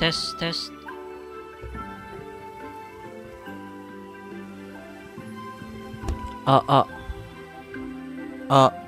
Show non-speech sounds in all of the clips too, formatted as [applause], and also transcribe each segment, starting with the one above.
test, test. Uh, uh. Uh.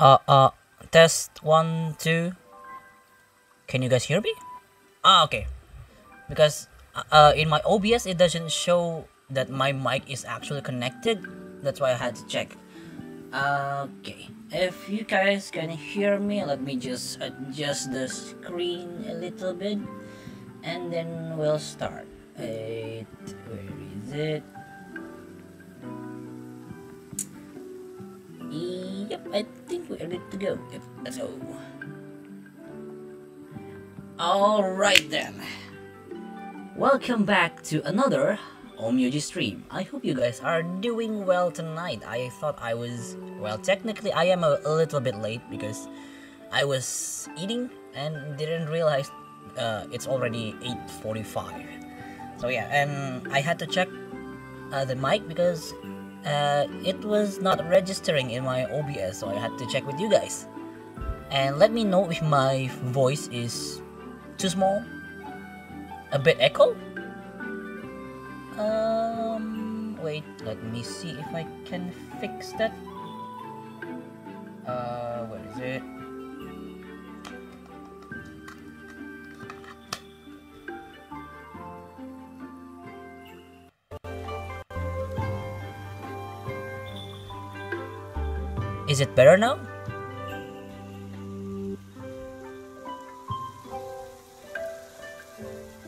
Uh, uh, test one, two. Can you guys hear me? Ah, okay. Because uh, in my OBS, it doesn't show that my mic is actually connected. That's why I had to check. Okay, if you guys can hear me, let me just adjust the screen a little bit and then we'll start. Where is it? To go. Go. Alright then. Welcome back to another Onmyoji stream. I hope you guys are doing well tonight. I thought I was, well, technically I am a, a little bit late because I was eating and didn't realize uh, it's already 8.45. So yeah, and I had to check uh, the mic because uh, it was not registering in my OBS, so I had to check with you guys. And let me know if my voice is too small, a bit echo. Um, wait, let me see if I can fix that. Uh, where is it? Is it better now?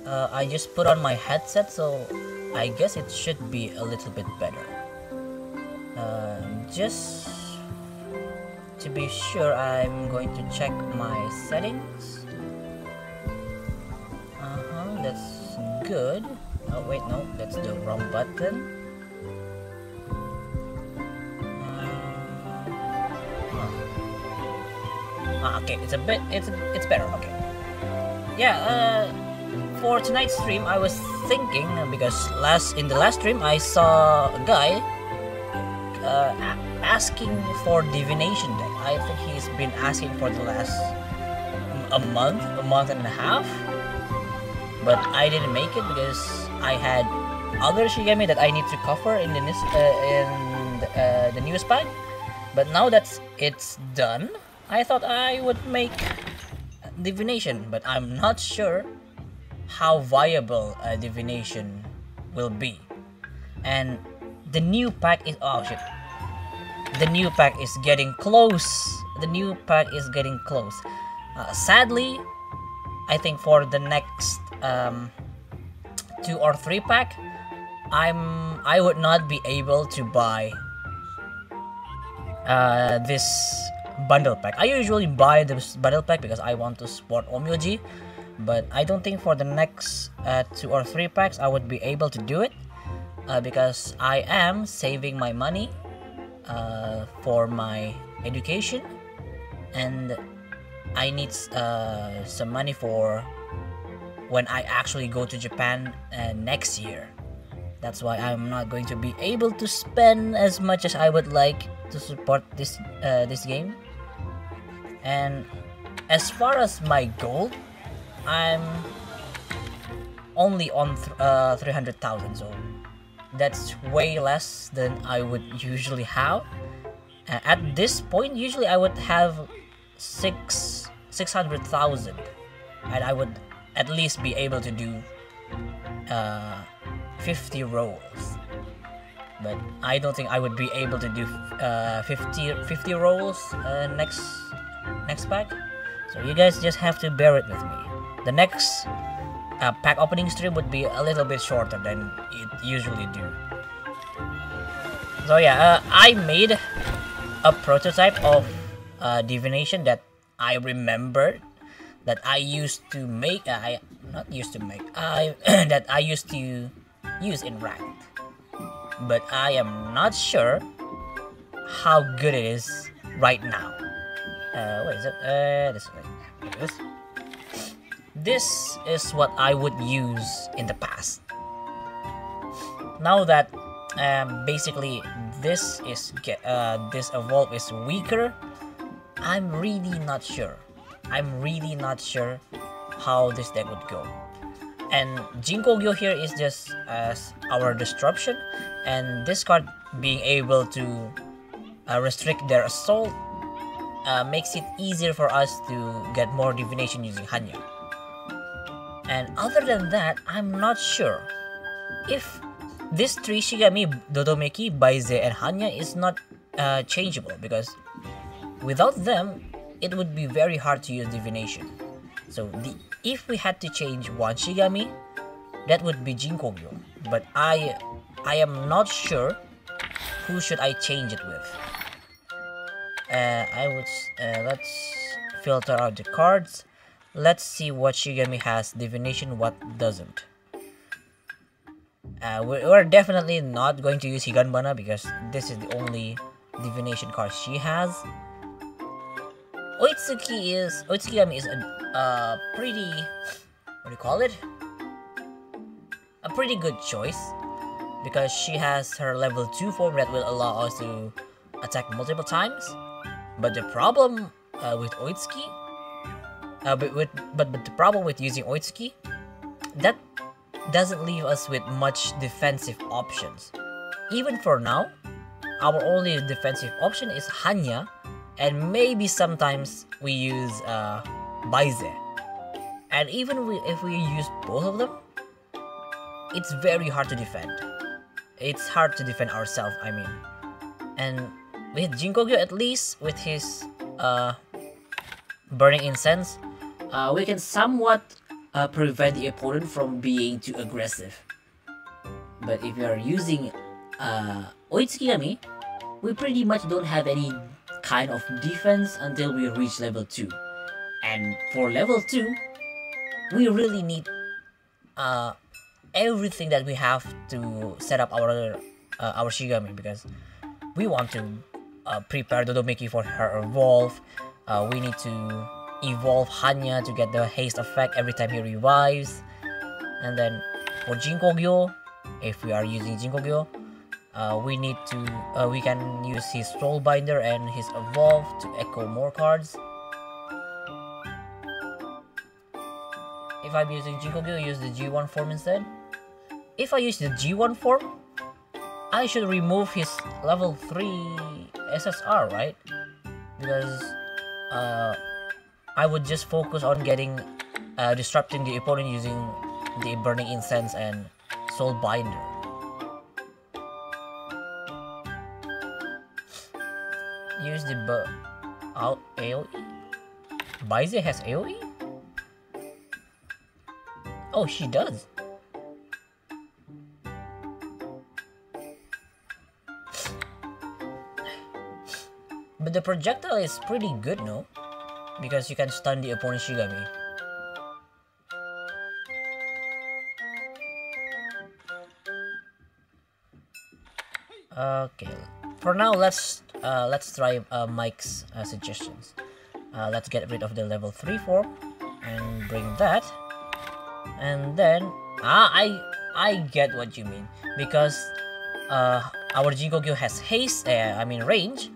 Uh, I just put on my headset, so I guess it should be a little bit better. Uh, just to be sure, I'm going to check my settings. Uh huh, that's good. Oh, wait, no, that's the wrong button. Ah, okay, it's a bit, it's it's better. Okay. Yeah. Uh, for tonight's stream, I was thinking because last in the last stream I saw a guy uh, asking for divination deck. I think he's been asking for the last a month, a month and a half. But I didn't make it because I had other Shigami that I need to cover in the uh, in the, uh, the pack. But now that it's done, I thought I would make divination, but I'm not sure how viable a divination will be. And the new pack is oh shit. The new pack is getting close. The new pack is getting close. Uh, sadly, I think for the next um, two or three pack, I'm I would not be able to buy uh, this bundle pack. I usually buy this bundle pack because I want to support Onmyoji, but I don't think for the next uh, two or three packs I would be able to do it uh, because I am saving my money uh, for my education and I need uh, some money for when I actually go to Japan uh, next year. That's why I'm not going to be able to spend as much as I would like to support this uh, this game. And as far as my goal, I'm only on th uh, 300,000, so that's way less than I would usually have. Uh, at this point, usually I would have six 600,000, and I would at least be able to do uh, 50 rolls. But I don't think I would be able to do uh, 50 50 rolls uh, next next pack. So you guys just have to bear it with me. The next uh, pack opening stream would be a little bit shorter than it usually do. So yeah, uh, I made a prototype of uh, divination that I remembered that I used to make. Uh, I not used to make. I [clears throat] that I used to use in ranked, but I am not sure how good it is right now. Uh, what is it? Uh, this way. This. This is what I would use in the past. Now that um, basically this is uh, this evolve is weaker, I'm really not sure. I'm really not sure how this deck would go. And Jinkogyo here is just as our disruption, and this card being able to uh, restrict their assault uh, makes it easier for us to get more divination using Hannya. And other than that, I'm not sure if this three Shigami, Dodomeki, Baize, and Hannya is not uh, changeable because without them, it would be very hard to use divination. So the if we had to change one Shigami, that would be Jinkogyo. But I I am not sure who should I change it with. Uh, I would uh, let's filter out the cards. Let's see what Shigami has divination, what doesn't. Uh, we're, definitely not going to use Higanbana because this is the only divination card she has. Oitsuki is Oitsukigami is a uh, pretty what do you call it? A pretty good choice because she has her level 2 form that will allow us to attack multiple times. But the problem uh, with Oitsuki, uh, but, with, but, but the problem with using Oitsuki, that doesn't leave us with much defensive options. Even for now, our only defensive option is Hannya, and maybe sometimes we use uh, Baize. And even we, if we use both of them, it's very hard to defend. It's hard to defend ourselves, I mean. And with Jinkogyo, at least with his uh, burning incense, uh, we can somewhat uh, prevent the opponent from being too aggressive. But if you are using uh, Oitsukigami, we pretty much don't have any kind of defense until we reach level 2. And for level 2, we really need uh, everything that we have to set up our uh, our Shigami because we want to uh, prepare Dodomeki for her evolve. Uh, we need to evolve Hannya to get the haste effect every time he revives. And then for Jinkogyo, if we are using Jinkogyo, uh, we need to uh, we can use his Soulbinder and his evolve to echo more cards. If I'm using Jinkogyo, use the G1 form instead. If I use the G1 form, I should remove his level 3 SSR, right? Because uh, I would just focus on getting uh, disrupting the opponent using the Burning Incense and Soul Binder. Use the bu out AoE. Baize has AoE? Oh, she does. But the projectile is pretty good, no? Because you can stun the opponent's Shigami. Okay, for now let's uh, let's try uh, Mike's uh, suggestions. Uh, let's get rid of the level 3 form and bring that. And then, ah, I I get what you mean because uh, our Jinkogyo has haste, uh, I mean range.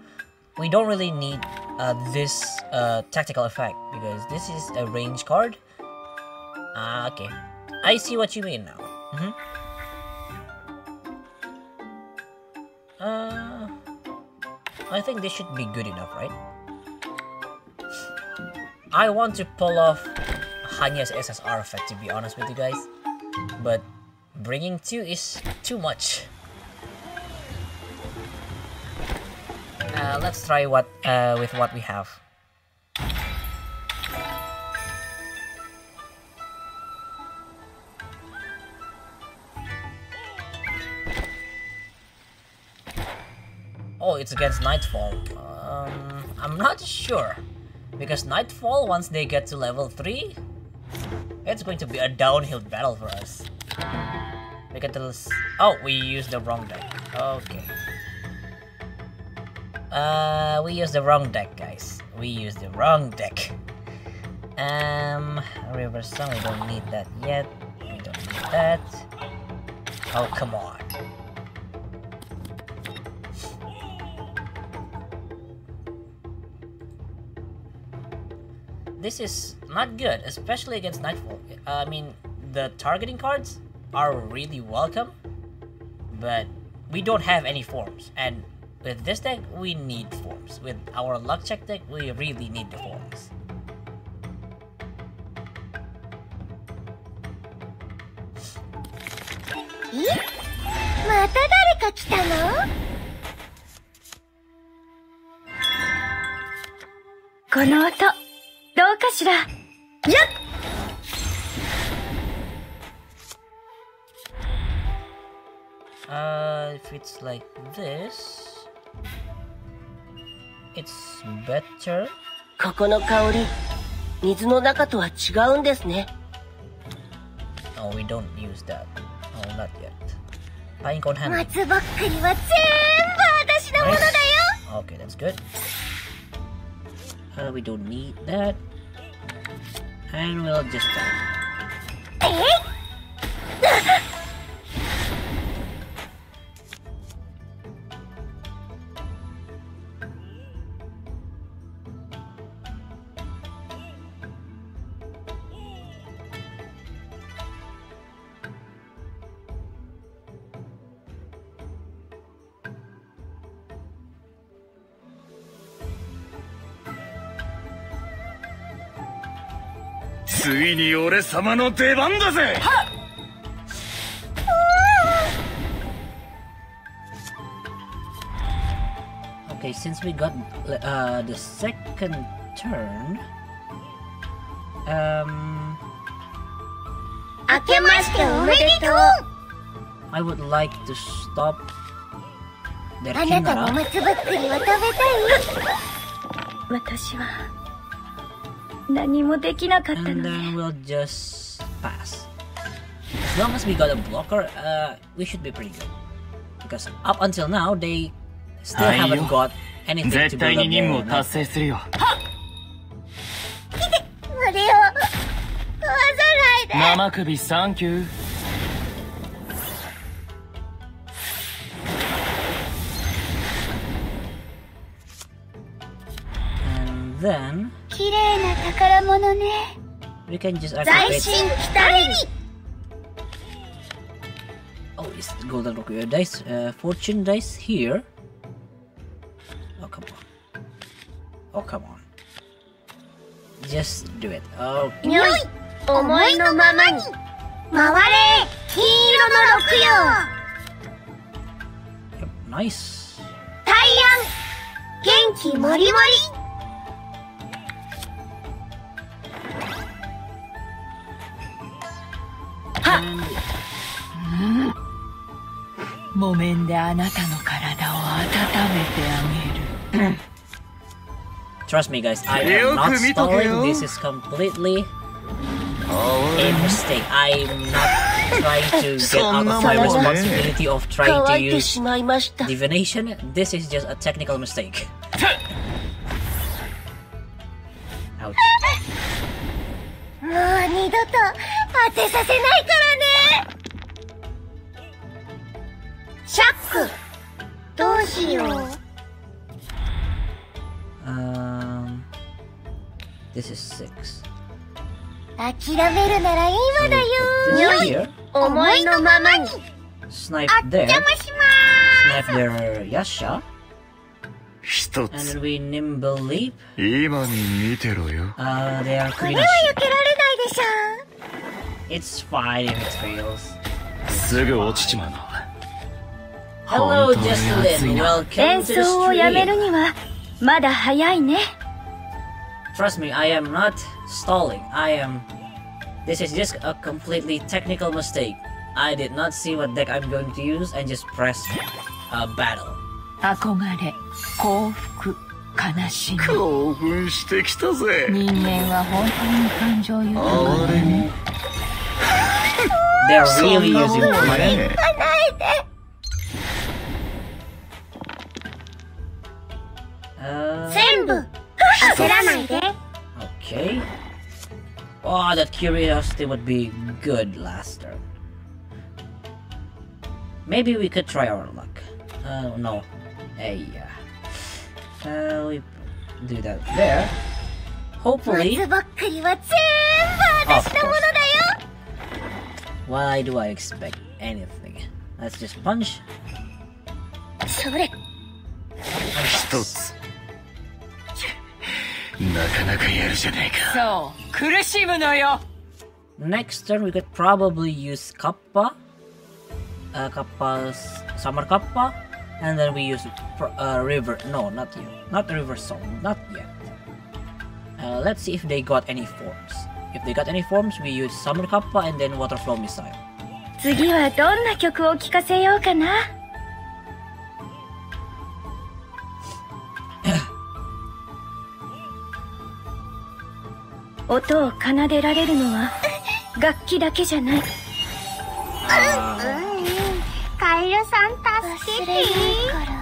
We don't really need uh, this uh, tactical effect because this is a range card. Ah, okay. I see what you mean now. Mm -hmm. Uh, I think this should be good enough, right? I want to pull off Hannya's SSR effect, to be honest with you guys. But bringing two is too much. Uh, let's try what uh, with what we have. Oh, it's against Nightfall. Um, I'm not sure. Because Nightfall, once they get to level 3, it's going to be a downhill battle for us. We get to... Oh, we used the wrong deck. Okay. Uh, we used the wrong deck, guys. We used the wrong deck. Um, River Song, we don't need that yet. We don't need that. Oh, come on. This is not good, especially against Nightfall. I mean, the targeting cards are really welcome, but we don't have any forms, and with this deck, we need forms. With our luck check deck, we really need the forms. Yep! Uh, if it's like this... it's better. ここの香り、水の中とは違うんですね。 Oh, we don't use that. Oh, not yet. Pine cone hand. 松ぼっくりは全部私のものだよ Okay, that's good. Uh, we don't need that. And we'll just die. [laughs] ついに俺様の出番だぜ Okay, since we got uh, the second turn, um, I would like to stop their あ何もできなかった and のね then we'll just pass. As long as we got a blocker, uh, we should be pretty good. Because up until now, they still Aye, haven't yo. got anything to 絶 build 対 up に任務を their 達成するよ[laughs] 無理をわざないで生首サンキュー And then 綺麗な 宝物ね we can just 在 activate. 心来たれに Oh, it's golden rock uh, dice, uh, fortune dice here. Oh come on! Oh come on! Just do it. Oh, にょい思いのままに回れ金色の六葉 yep, nice. 大安元気もりもり [laughs] 木綿であなたの体を温めてあげる trust me, guys, I am Yo, not kumito stalling. kayo. This is completely a mistake. I'm not trying to get [laughs] out of my Sonna mo, eh. responsibility of trying to 乾いて use しまいました。 divination. This is just a technical mistake. [laughs] Ouch. もう二シャク。どうしよう。This is six. 諦めるなら今だよ、so、いよいスナイプでお邪魔しまーイプでヤシャ一つ今ろ、It's fine if it fails. すぐ落ちちまうの Hello, 本当に熱い Jesselyn. な Welcome 演 to the 奏をやめる stream. にはまだ早いね Trust me, I am not stalling. I am. This is just a completely technical mistake. I did not see what deck I'm going to use and just press uh, battle. 憧れ幸福 悲しみ興奮してきたぜ人間は本当に感情豊か哀れみ They're そ really んなも using んは money. ね Uh, 全部焦らないで [laughs] okay. Oh, that curiosity would be good last turn. Maybe we could try our luck. Oh no. Hey, yeah. Uh, we do that there. 松 Hopefully. ぼっくりは全部私のものだよ Why do I expect anything? Let's just punch. それ一つなかなかやるじゃないかそう苦しむのよ Next turn, we could probably use Kappa. Uh, Kappa's Summer Kappa. And then we use pr- uh, River. No, not yet. Not River Song. Not yet. Uh, let's see if they got any forms. If they got any forms, we use Summer Kappa and then Water Flow Missile. 次はどんな曲を聴かせようかな[coughs] 音を奏でられるのは楽器だけじゃない Uh, カエルさん助けていいから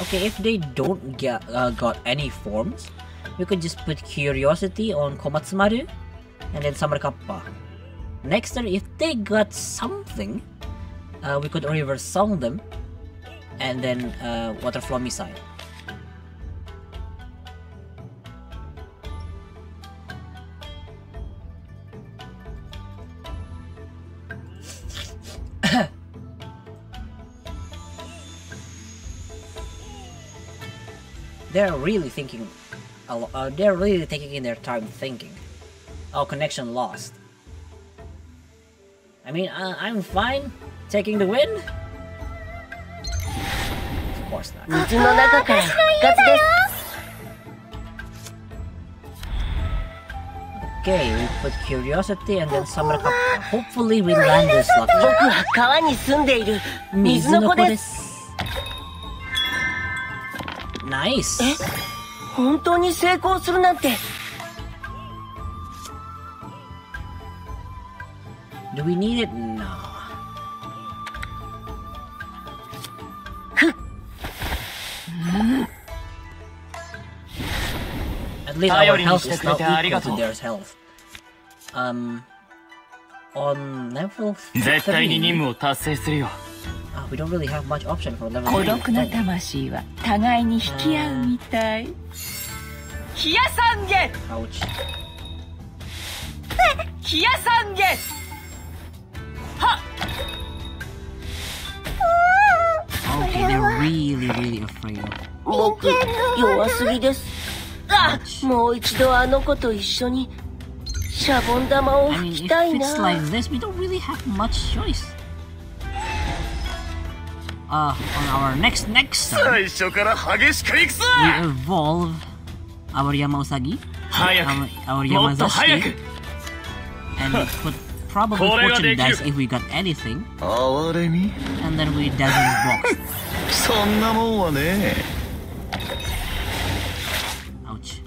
okay, if they don't get uh, got any forms, we could just put Curiosity on Komatsumaru and then Summer Kappa. Next turn, if they got something, uh, we could reverse song them and then uh, Water Flow Missile. they're really thinking, uh, they're really taking their time thinking. Oh, connection lost. I mean, uh, I'm fine taking the win. Of course not. okay, we put curiosity and then summer cup. Hopefully we land this luck. Mizuno-ko desu. 川に住んでいる水の子ですす nice え本当に成功するなんて do we need it no ふっ At least our health is not equal to their health. Um, on level 絶対に任 3, 務を達成するよ孤 3. 独な魂は互いに引き合うみたい。冷や三下 Ouch. 冷や三下 Okay, they're really, really afraid of 僕弱すぎです。あもう一度あの子と一緒にシャボン玉を吹きたいな uh, on our next next turn, we evolve our Yamausagi, our, our Yamazaki, and we could probably fortune dice if we got anything, and then we desert box. [laughs] Ouch.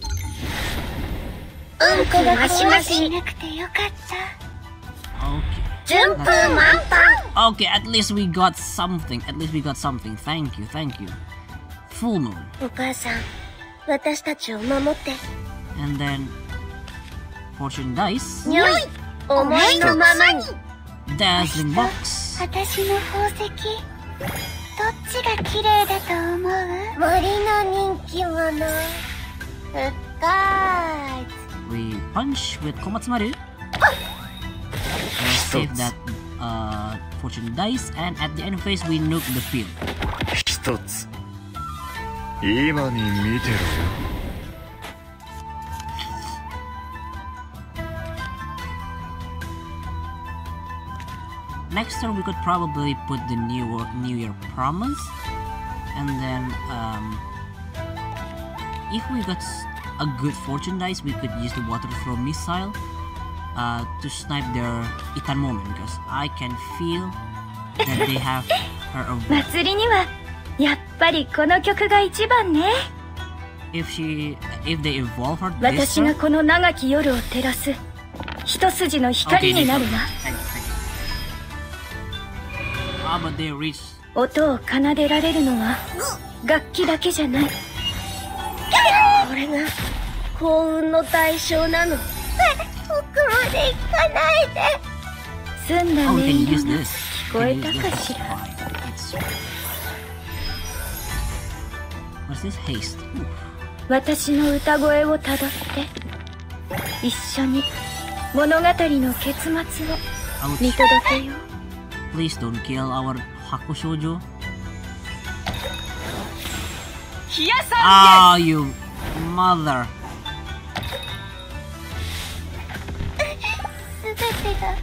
Okay. 順風満帆 Okay, at least we got something. At least we got something. Thank you, thank you. Full moon. お母さん私たちを守って And then fortune dice. にょい思いのままに Dazzling box. 私の宝石どっちが綺麗だと思う森の人気者復活 We punch with Komatsumaru. We'll save that uh, fortune dice, and at the end phase, we nuke the field. 一つ今に見てろよ Next turn, we could probably put the new New Year promise, and then um, if we got s- a good fortune dice, we could use the water flow missile Uh, to snipe their Itan moment because I can feel that they have her vote. 祭りにはやっぱりこの曲が一番ね If she, if they evolve her this 私がこの長き夜を照らす一筋の okay, 光になるわ. Ah, but they reached 音を奏でられるのは楽器だけじゃないこれが幸運の対象なの奥奥まで行かないで。済んだ音聞こえたかしら。私の歌声をたどって一緒に物語の結末を見届けよ Please don't kill our Haku やさ全てが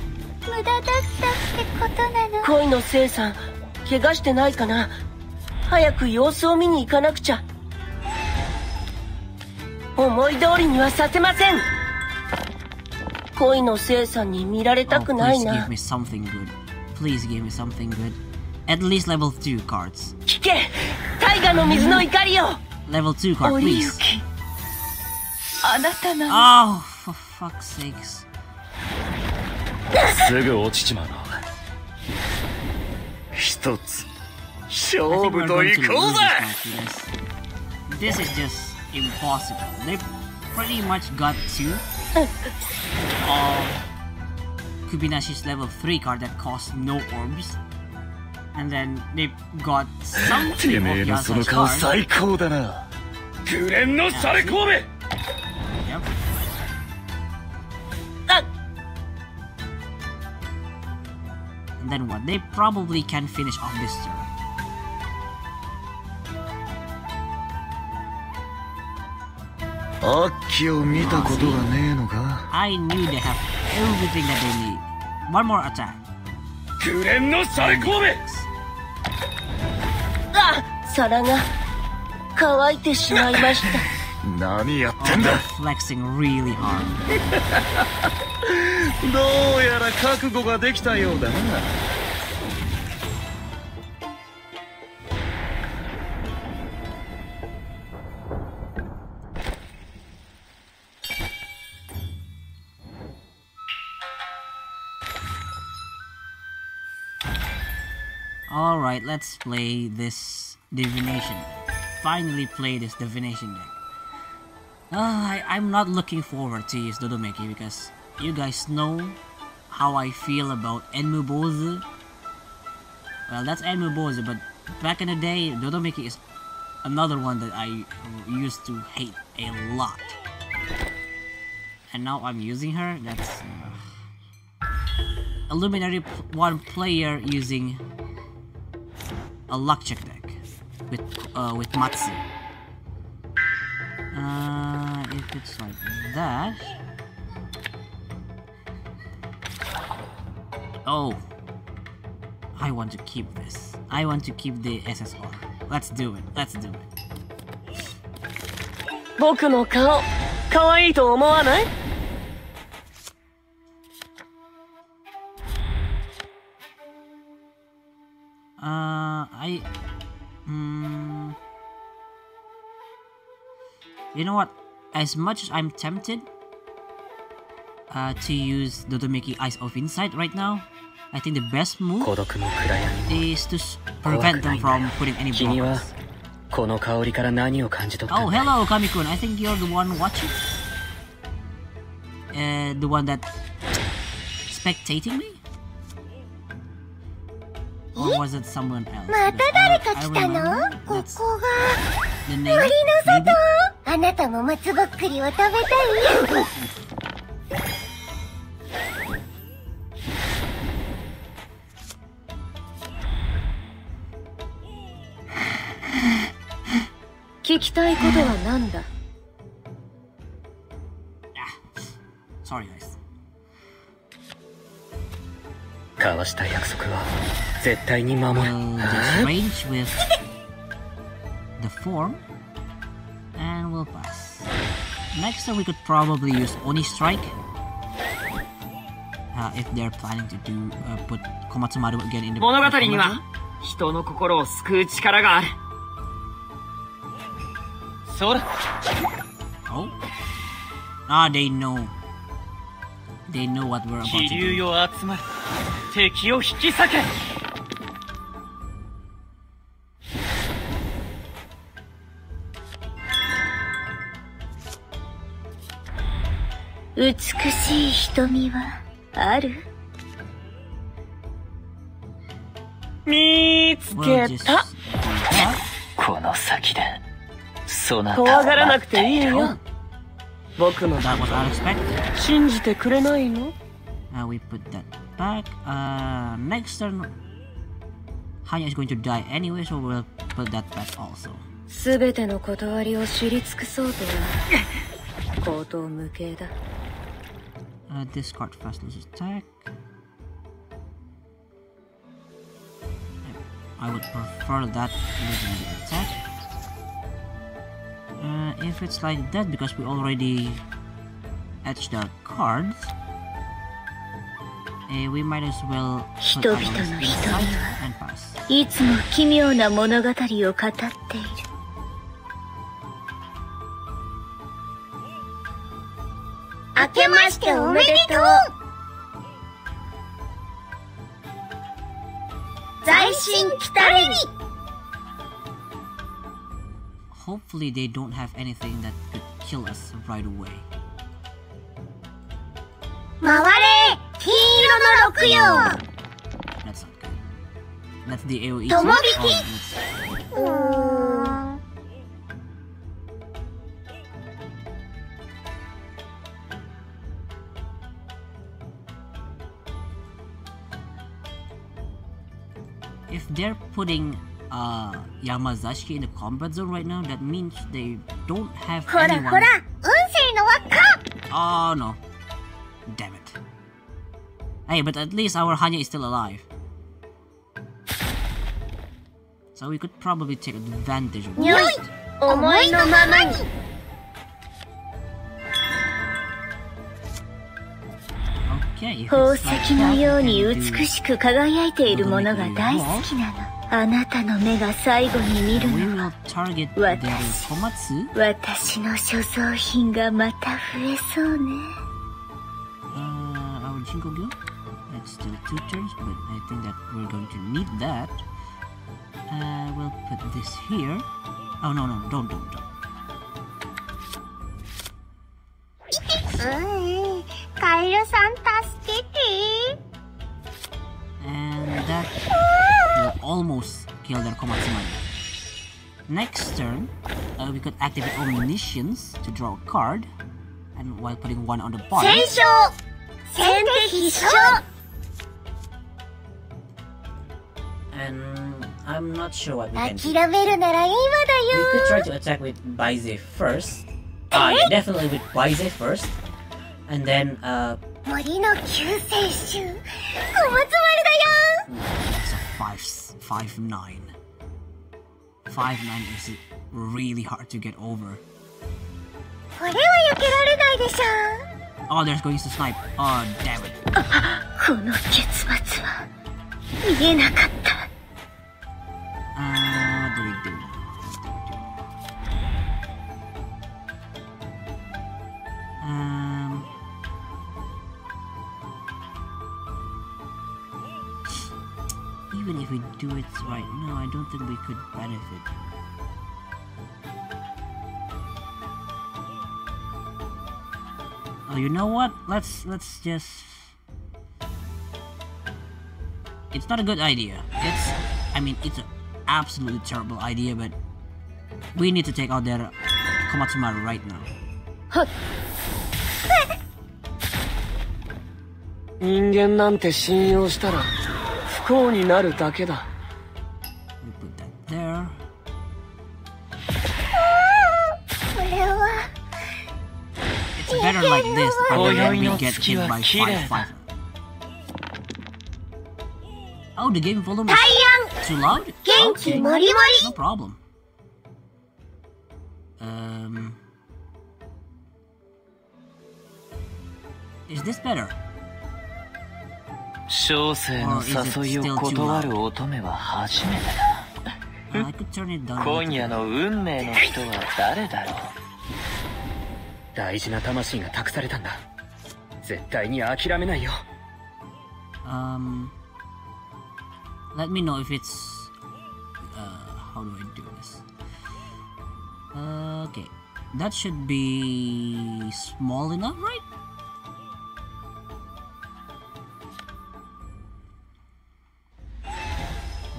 無駄だったってことなの恋のせいさん怪我してないかな早く様子を見に行かなくちゃ思い通りにはさせません恋のせいさんに見られた Oh, くない please な give me something good. Please give me something good. At least level 2 cards. 聞け大河の水の怒りよ Level 2 card, お please. あなたな Oh, for fuck's sakes. すぐ落ちちまうな一つ勝負といこうぜ This is just impossible. They pretty much got two. Uh, Kubinashi's level 3 card that costs no orbs. And then they got something of Yasuo's card. Kuren no Sarikobe! Yep. then what? They probably can finish on this turn. I knew they have everything that they need. One more attack. Ah! 皿が乾いてしまいました。何やっ Oh, てんだ they're flexing really hard. [laughs] どうやら覚悟ができたようだな Alright, let's play this divination. Finally play this divination deck. Uh, I, I'm not looking forward to use Dodomeki because you guys know how I feel about Enmu Bozu. Well, that's Enmu Bozu, but back in the day, Dodomeki is another one that I used to hate a lot. And now I'm using her, that's... Uh, Illuminary one player using a luck check deck with uh, with Matsu. Uh, if it's like that. Oh, I want to keep this. I want to keep the SSR. Let's do it. Let's do it. 僕の顔可愛いと思わない Uh, I. Mm, you know what? As much as I'm tempted uh, to use Dodomeki Eyes of Insight right now, I think the best move is to prevent them from putting any blocks. Oh, hello, Kamikun. I think you're the one watching. Uh, the one that spectating me? Or was it someone else? I, I remember that's the name. Maybe? 里あなたも松ぼっくりを食べたい。聞きたいことは何だ？Sorry, guys. 交わした約束は絶対に守る。We'll just range with the form, and we'll pass. Next, uh, we could probably use Oni Strike. Uh, if they're planning to do uh, put Komatsumaru again in the 物語には人の心を救う力があるそうだ Oh? Ah, they know. They know what we're about 気 to 流 do. よ集まれ敵を引き裂け美しい瞳はある見つけた.この先でそなたを怖がらなくてているいいよ僕の.信じてくれないの Uh, we put that back. Uh, next turn, Hanya is going to die anyway, so we'll put that back also. すべての断りを知り尽くそうとは口頭無形だ Uh, discard fast lose attack. I would prefer that losing the attack. Uh, if it's like that, because we already etched our cards, uh, we might as well put 人 ours 々の瞳 inside は and pass. いつも奇妙な物語を語っている けおめでとう在進来たれに Hopefully they don't have anything that could kill us right away. 回れ金色の六葉 That's not good. That's the AoE. Tomobiki! Oh, they're putting uh, Yamazashi in the combat zone right now, that means they don't have Hora, anyone... Hora, oh no. Damn it. Hey, but at least our Hannya is still alive. So we could probably take advantage of that. 宝石のように美しく輝いているものが大好きなのあなたの目が最後に見るの will target What? their Komatsu. 私の所蔵品がまた増えそうね Uh, our Jinko Gyo. That's still two turns, but I think that we're going to need that. Uh, we'll put this here. Oh no no, don't don't don't. almost killed their Komatsumaru. Next turn, uh, we could activate Omniscience to draw a card, and while putting one on the bottom... And I'm not sure what we can do. We could try to attack with Baize first. Ah, yeah, definitely with Baize first. And then, uh... Hmm, that's a 5 five nine. Five nine is really hard to get over. Oh, there's going to snipe. Oh, damn it. Uh, even if we do it right now, I don't think we could benefit. Oh, you know what? Let's let's just. It's not a good idea. It's, I mean, it's an absolutely terrible idea, but we need to take out their Komatsumaru right now. Huh. 幸になるだけだ We put that there. これは It's better like this, other than we Koyoi no get tsuki hit wa by kirei five five. Oh, the game volume 大 is 安 too loud? 元気 Okay, もりも no problem. Um, is this better? 小生の誘いを断る乙女は初めて Uh, だ.今夜の運命の人は誰だろう大事な魂が託されたんだ絶対に諦めないよ Um, let me know if it's. Uh, how do I do this? Uh, okay, that should be small enough, right?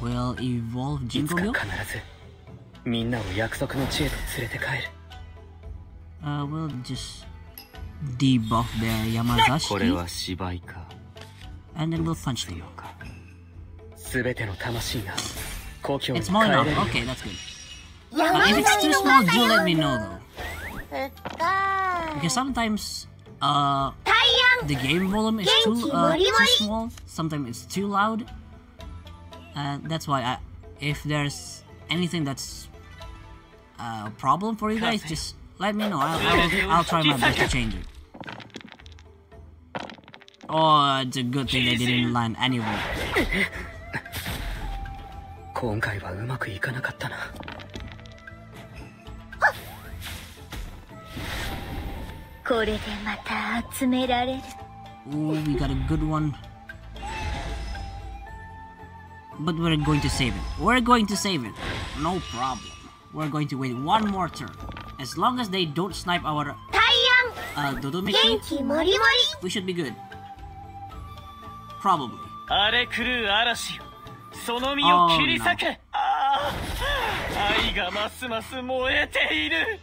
Will evolve いつか Jingle 必ずみんなを約束の地へと連れて帰る Uh, we'll just debuff their これ Yamazashi は芝居か and then we'll punch them. か全ての魂が故郷に It's 帰れ enough. る Okay, that's good. Uh, if it's too small, do let me know though. Because sometimes uh the game volume is too uh, too small. Sometimes it's too loud. And that's why I, if there's anything that's uh, a problem for you guys, just let me know. I'll, I'll, [laughs] I'll try my best to change [laughs] it. Oh, it's a good thing they didn't land anywhere. 今回はうまくいかなかったなこれでまた集められる Ooh, we got a good one. But we're going to save it. We're going to save it. No problem. We're going to wait one more turn. As long as they don't snipe our タイ uh, アン Dodomiki, 元気もりもり we should be good. Probably. 荒れ狂う嵐よその身を切り裂け、ああ愛がますます燃えている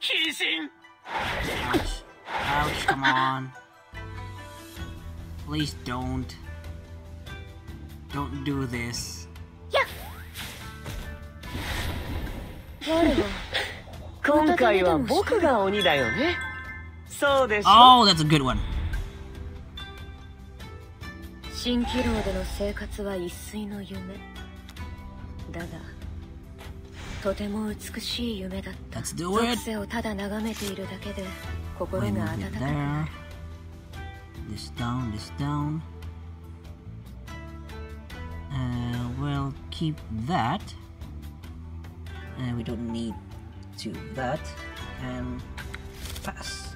鬼人 Ouch. Ouch, come on. Please don't. Don't do this. 今回は僕が鬼だよねそうでしょ Oh, that's a good one. 蜃気楼での生活は一睡の夢だがとても美しい夢だった Let's do 属 it. 性をただ眺めているだけで心 We が move 温 it かくな there. る this down, this down. Uh, we'll keep that. And uh, we don't need to that. And pass. [laughs]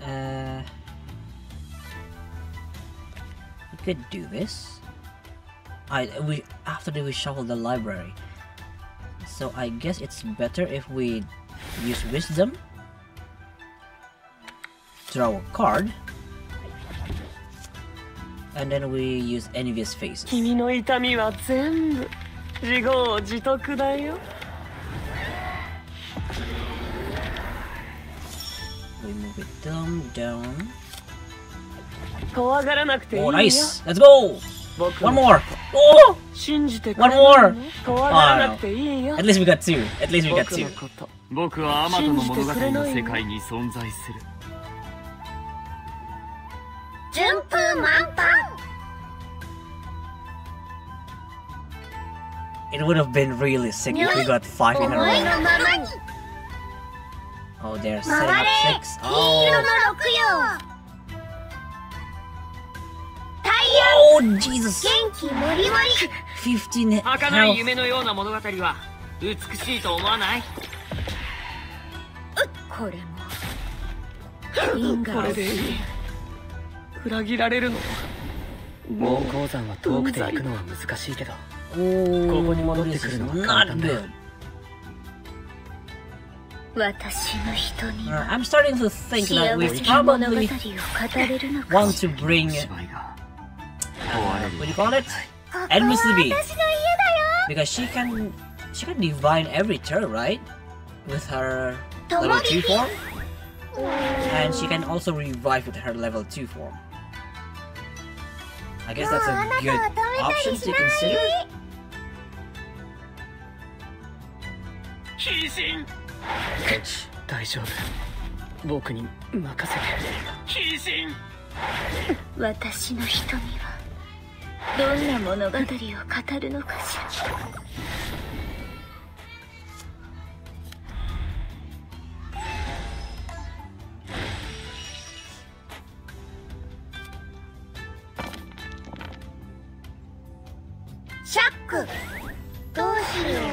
Uh, we could do this. I we after we shuffle the library. So I guess it's better if we use wisdom. Draw a card. And then we use envious faces. 君の痛みは全部自業自得だよ We move it down, down. 怖がらなくていい Oh, よ nice! Let's go! 僕 One を more! Oh! 信じてく One れる more! の怖がらなくていいよ At least we got two. At least we got 僕 two. のこと僕はアマトの物語の世界に存在する順風満帆 It would have been really sick if we got five in a 思い row. のままに Oh, they're 回 setting れ up six. 金色 Oh. Oh, Jesus! 元気もりもり15儚い.夢のような物語は美しいと思わない？これも。これでいい裏切られるの？猛鉱山は遠くで行くのは難しいけど Oh, ここに戻ってく this る is のは簡単だよ.私の人に Uh, は I'm starting to think 幸 that we せな物語を probably 語れるのか want to bring, 芝居が uh, what do you call it? And Miss B. Because she can, she can divine every turn, right? With her level 2 form. And she can also revive with her level 2 form. I guess that's a good option to consider. 鬼人 Which 大丈夫僕に任せて鬼人私の人には どんな物語を語るのかしら。シャック。どうしよう。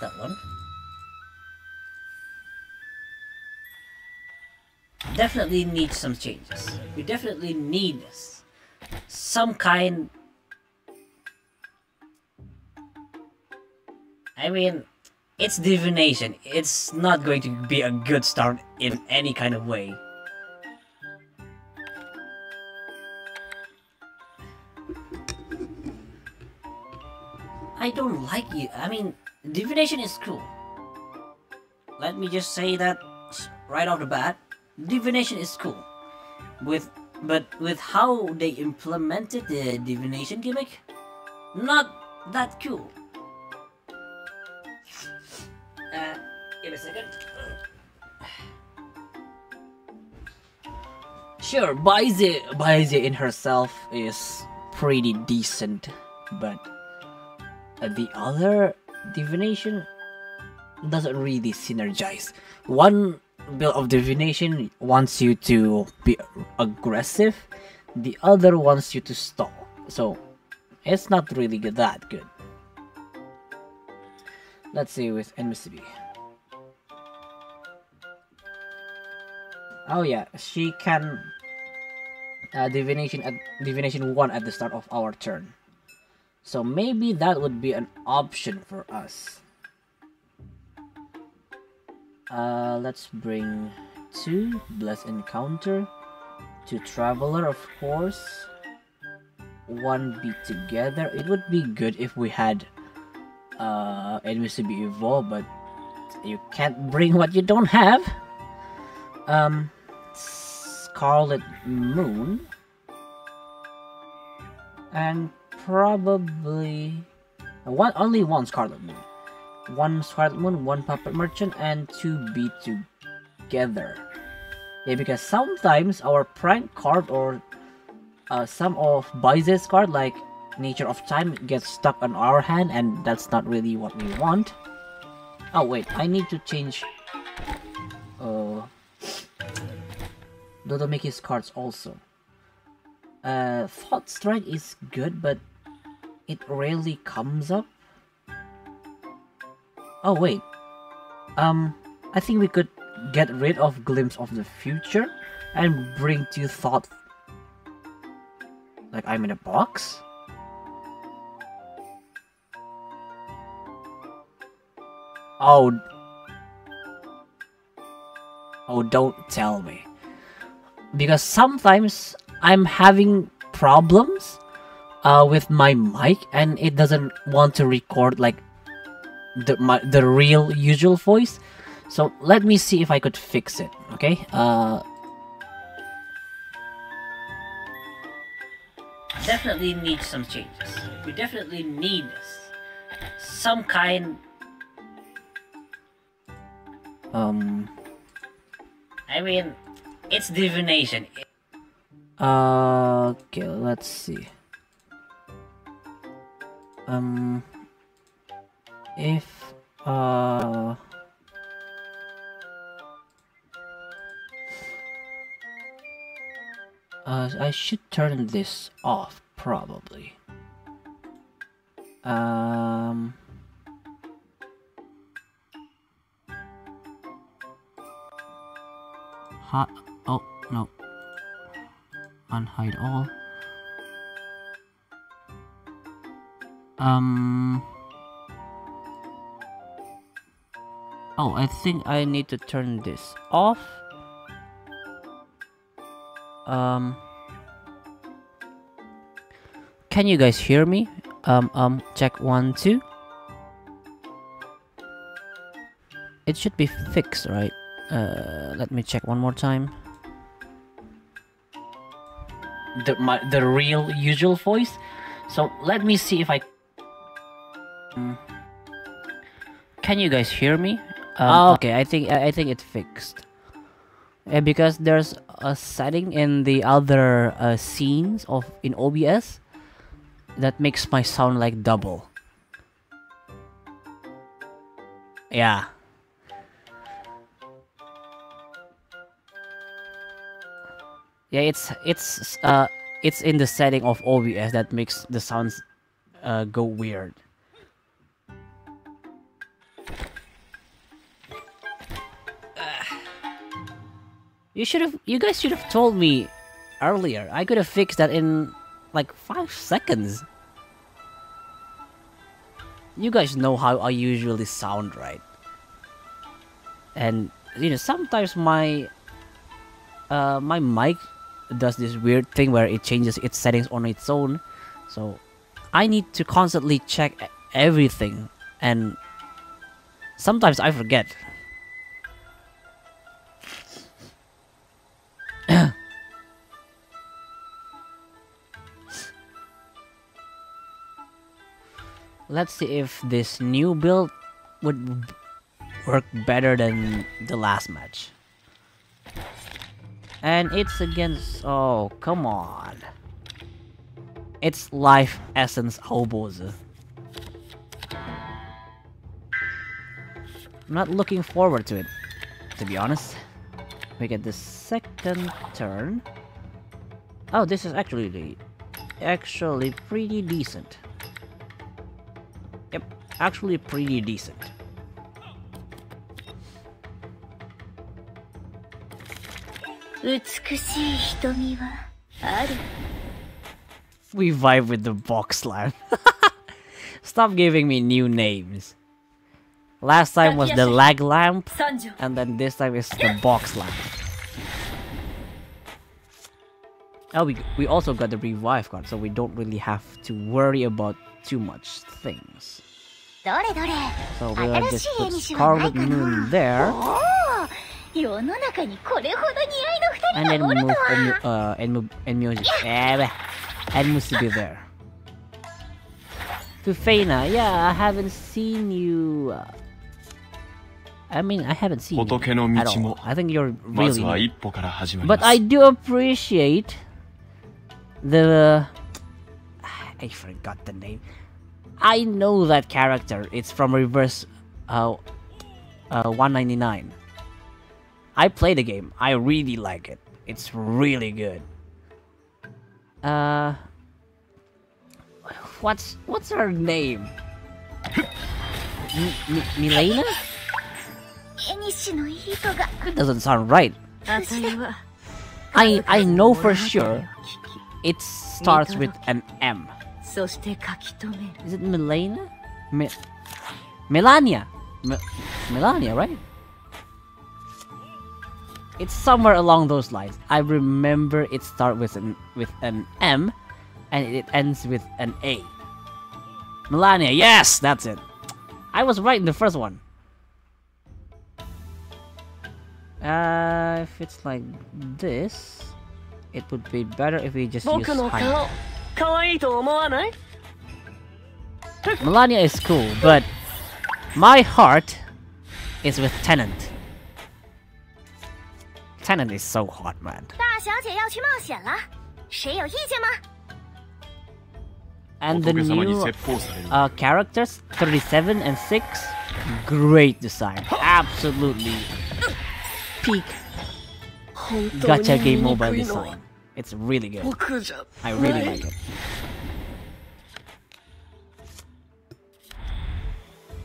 That one. Definitely need some changes. We definitely need some kind. I mean, it's divination. It's not going to be a good start in any kind of way. I don't like you. I mean, divination is cool. Let me just say that right off the bat. Divination is cool. With but with how they implemented the divination gimmick, not that cool. Uh, give a second. Sure, Baize, Baize in herself is pretty decent, but the other divination doesn't really synergize. One build of divination wants you to be aggressive, the other wants you to stall. So it's not really good, that good. Let's see with NMCB. Oh yeah, she can uh, divination at divination one at the start of our turn. So maybe that would be an option for us. Uh, let's bring two Bless Encounter, two Traveler, of course. One be together. It would be good if we had uh, enemies to be evolved, but you can't bring what you don't have. Um, Scarlet Moon. And probably one only one Scarlet Moon. One Scarlet Moon, one Puppet Merchant, and two be together. Yeah, because sometimes our prank card or uh, some of Baize's card like Nature of Time gets stuck on our hand and that's not really what we want. Oh wait, I need to change uh Dodomeki's cards also. Uh Thought Strike is good but it rarely comes up. Oh wait. Um I think we could get rid of Glimpse of the Future and bring to Thought like I'm in a box? Oh. Oh, don't tell me. Because sometimes I'm having problems uh, with my mic and it doesn't want to record like the my, the real usual voice. So let me see if I could fix it. Okay. Uh. Definitely need some changes. We definitely need some kind um I mean it's divination. Uh, okay, let's see. Um if uh uh I should turn this off probably. Um Hot. Oh no. Unhide all. Um. Oh, I think I need to turn this off. Um. Can you guys hear me? Um, um, check one, two. It should be fixed, right? Uh, let me check one more time. The my the real usual voice. So let me see if I. Can you guys hear me? Um, Oh. okay, I think I think it's fixed. Uh, because there's a setting in the other uh, scenes of in OBS that makes my sound like double. Yeah. Yeah, it's it's uh it's in the setting of OBS that makes the sounds uh go weird. You should have. You guys should have told me earlier. I could have fixed that in like five seconds. You guys know how I usually sound, right? And you know, sometimes my uh my mic does this weird thing where it changes its settings on its own. So I need to constantly check everything, and sometimes I forget. Let's see if this new build would work better than the last match. And it's against. Oh, come on. It's Life Essence Hobos. I'm not looking forward to it, to be honest. We get the second turn. Oh, this is actually actually pretty decent. Actually pretty decent. We vibe with the box slam. [laughs] Stop giving me new names. Last time was the lag lamp, and then this time is the box lamp. Oh, we, we also got the revive card, so we don't really have to worry about too much things. So we are just put Scarlet Moon there. And then move and uh, Enmu, Enmu, eh, Enmu, Enmu to be there. To Feina, yeah, I haven't seen you. Uh, I mean, I haven't seen you at all. I think you're really new. But I do appreciate the... I forgot the name. I know that character. It's from Reverse uh, uh, 199. I play the game. I really like it. It's really good. Uh, what's what's her name? M M Milena? That doesn't sound right. I I know for sure. It starts with an M. そして書き留める Is it Milena? Me- Melania. Me- Melania, right? It's somewhere along those lines. I remember it starts with an with an M, and it ends with an A. Melania, yes, that's it. I was right in the first one. Uh, if it's like this, it would be better if we just use 僕 の Hanyo. 顔可愛いと思わない Melania is cool, but my heart is with Tenant. Tenant is so hot, man. 大小姐要去冒险了，谁有意见吗？ And the 仏様に new 説法される uh, characters, 37 and 6, great design. Absolutely peak 本当に gacha game 醜 mobile いのは design. It's really good. 僕じゃ I really like it.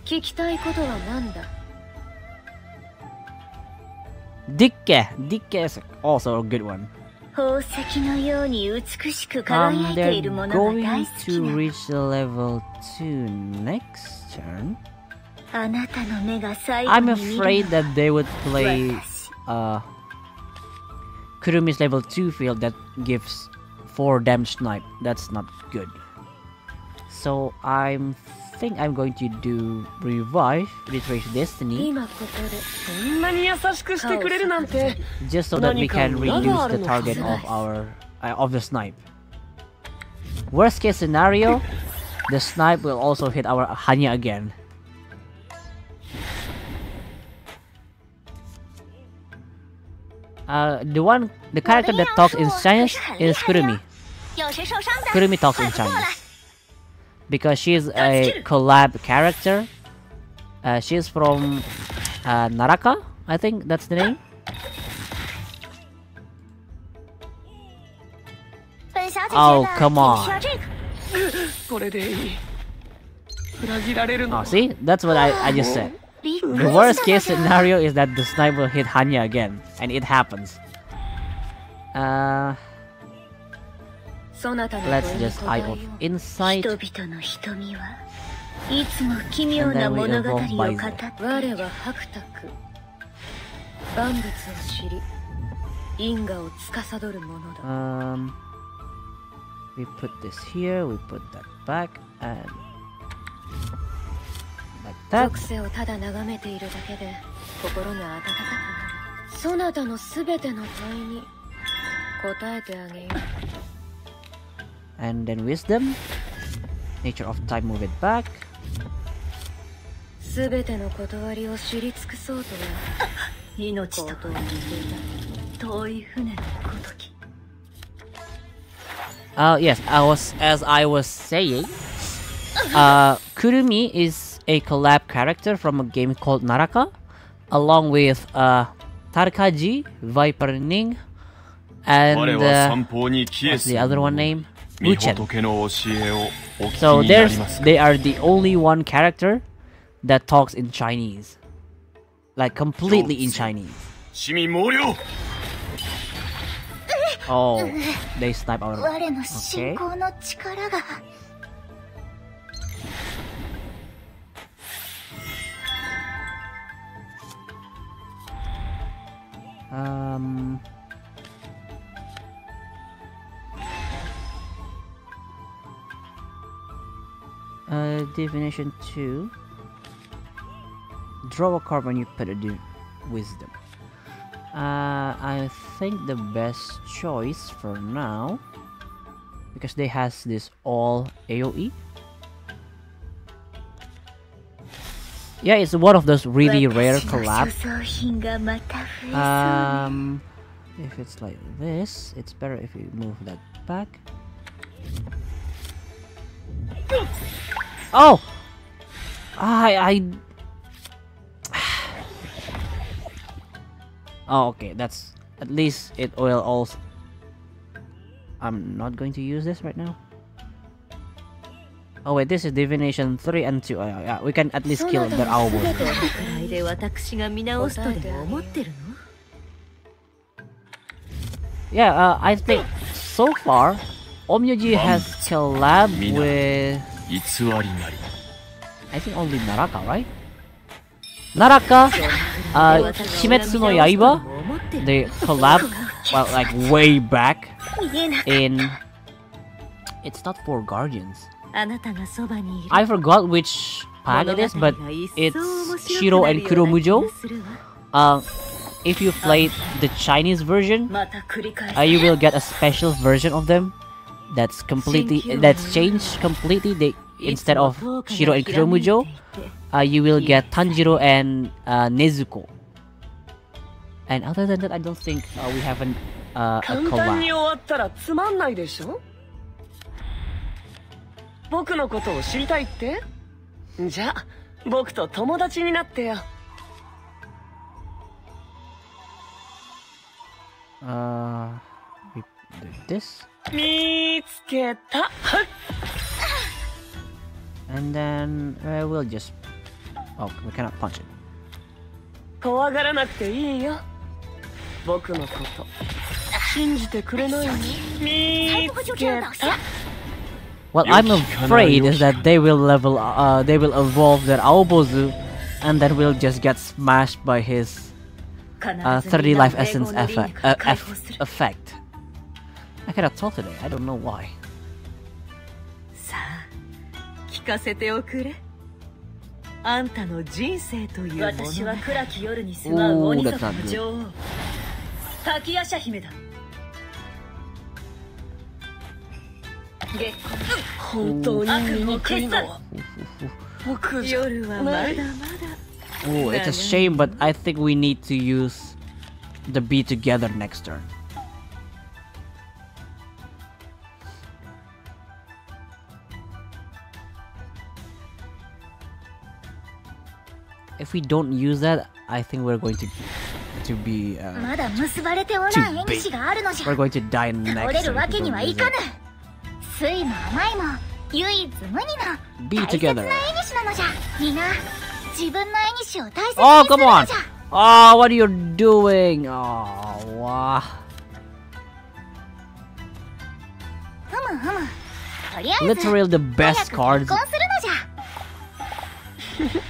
聞きたいことは何だ Dikke, Dikke is also a good one. 宝石のように美しく輝 Um, いてい they're るものが going 大好き to な reach the level 2 next turn. あなたの目が最後 I'm に見る afraid の that they would play 私 uh Kurumi's level 2 field that gives 4 damage snipe. That's not good. So I'm think I'm going to do revive retrace destiny. Just so that we can reduce the target of our uh, of the snipe. Worst case scenario, the snipe will also hit our Hannya again. Uh, the one, the character that talks in Chinese is Kurumi. Kurumi talks in Chinese. Because she is a collab character. Uh, she is from uh, Naraka, I think that's the name. Oh, come on. [laughs] Oh, see? That's what I, I just said. びっく The りした worst case だけ scenario is that the snipe will hit Hanya again, and it happens. Uh, そなたの let's 問いに just 答え eye よ of う insight. 人々の瞳はいつも奇妙な And then we 物語を evolve 語 by って我は白卓万物を知り因果を司る者だ Um, we put this here, we put that back, and like that. 属性をただ眺めているだけで心が温かくなるそなたのすべての問いに答えてあげよう And then wisdom. Nature of time, move it back. すべての断りを知り尽くそうとは [laughs] 命とことを言っていた遠い船のごとき Uh, yes, I was as I was saying. Uh, Kurumi is a collab character from a game called Naraka, along with uh, Tarkaji, Viper Ning, and uh, what's the other one name? Uchen. So there's, they are the only one character that talks in Chinese. Like completely in Chinese. Oh, they snipe out. Okay. Um. Uh, divination 2. Draw a card when you put a wisdom. Uh, I think the best choice for now, because they has this all AOE. Yeah, it's one of those really rare collabs. Um, if it's like this, it's better if you move that back. Oh! I... I... [sighs] oh, okay, that's... At least it will all... I'm not going to use this right now. Oh wait, this is divination 3 and 2. Uh, yeah, we can at least kill their owl. yeah, uh, I think so far, Onmyoji has collab with... I think only Naraka, right? Naraka, uh, Kimetsu no Yaiba, they collab, well, like way back in. It's not for Guardians. I forgot which pack it is, but it's Shiro and Kuromujo. Uh, if you played the Chinese version, uh, you will get a special version of them that's completely that's changed completely. They instead of Shiro and Kuromujo, uh, you will get Tanjiro and uh, Nezuko. And other than that, I don't think uh, we have an, uh, a collab. 僕のことを知りたいって？じゃあ僕と友達になってよ。Uh, we do this, 見つけた。[laughs] And then uh, we'll just. Oh, we cannot punch it. 怖がらなくていいよ。僕のこと。信じてくれないの？見つけた What I'm afraid is that they will level, uh, they will evolve their Aobozu, and then we'll just get smashed by his uh, 30 life essence effect. Uh, effect. I cannot talk today. I don't know why. Ooh, that's not good. 本当に醜いのは僕じゃ夜はまだまだ Oh, it's a shame, but I think we need to use the B together next turn. If we don't use that, I think we're going to to be uh, まだ結ばれておらん縁士があるのじゃ we're going to die 倒 next れる turn. 酸いも甘いも唯一無二の Be 大切な together. 縁士なのじゃ皆自分の縁士を大切に Oh, する come の on! じゃ Oh, what are you doing? Oh, wow. ふむふむとりあえず Literally the 早 best く cards. 結[laughs] 婚するのじゃ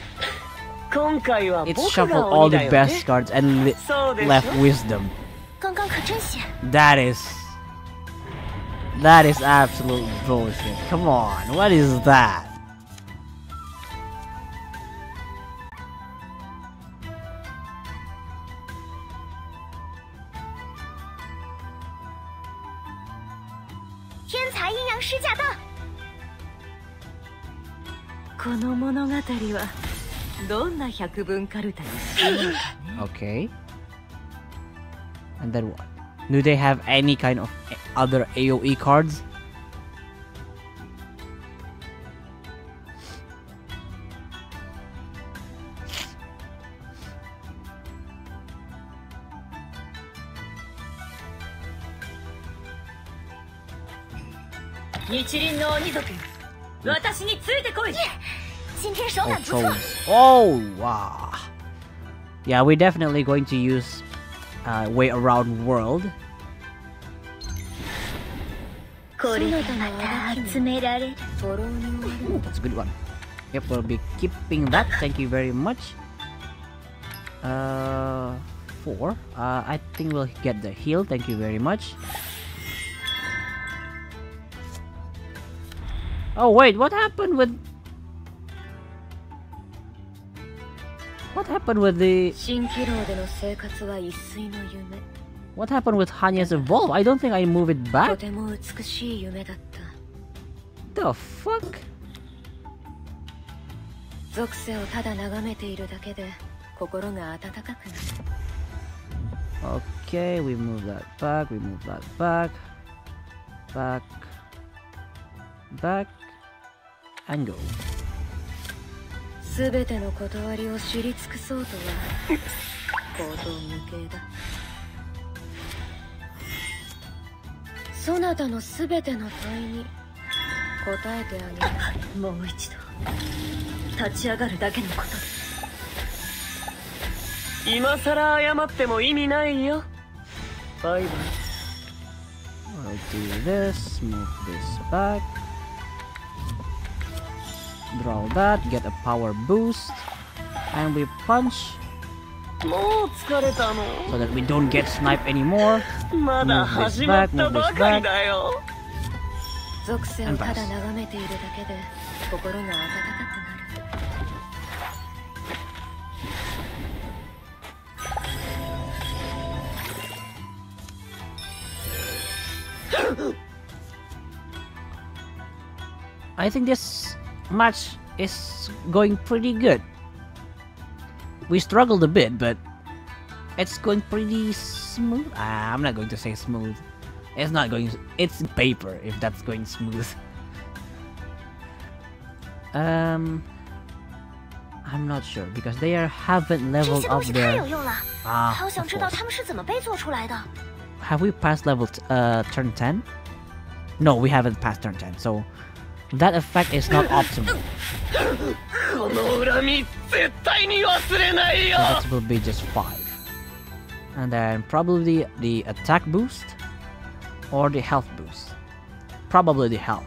今回は It's 僕 shuffled が all 鬼だ the よ best ね cards and li- そうでし left ょ wisdom. 刚刚可真险 That is. that is absolute bullshit. Come on, what is that? Okay. And then what? Do they have any kind of other AoE cards? Oh, oh wow. Yeah, we're definitely going to use uh, way around world. Ooh, that's a good one. Yep, we'll be keeping that. Thank you very much. Uh, four. Uh, I think we'll get the heal. Thank you very much. Oh wait, what happened with What happened with the... What happened with Hannya's evolve? I don't think I move it back. The fuck? Okay, we move that back, we move that back, back, back, and go. 全ての断りを知り尽くそうとは行動無形だ。そなたの全ての問いに答えてあげたいもう一度立ち上がるだけのこと。で今さら謝っても意味ないよ。バイバイ。I'll do this, move this back, Draw that, get a power boost. And we punch. So that we don't get sniped anymore. Move this back, move this back. And pass. I think this match is going pretty good. We struggled a bit, but it's going pretty smooth. Ah, I'm not going to say smooth. It's not going... It's paper, if that's going smooth. [laughs] um... I'm not sure because they are haven't leveled up their. Ah, Have we passed level uh turn 10? No, we haven't passed turn 10. So that effect is not optimal. That will be just 5. And then probably the attack boost or the health boost. Probably the health.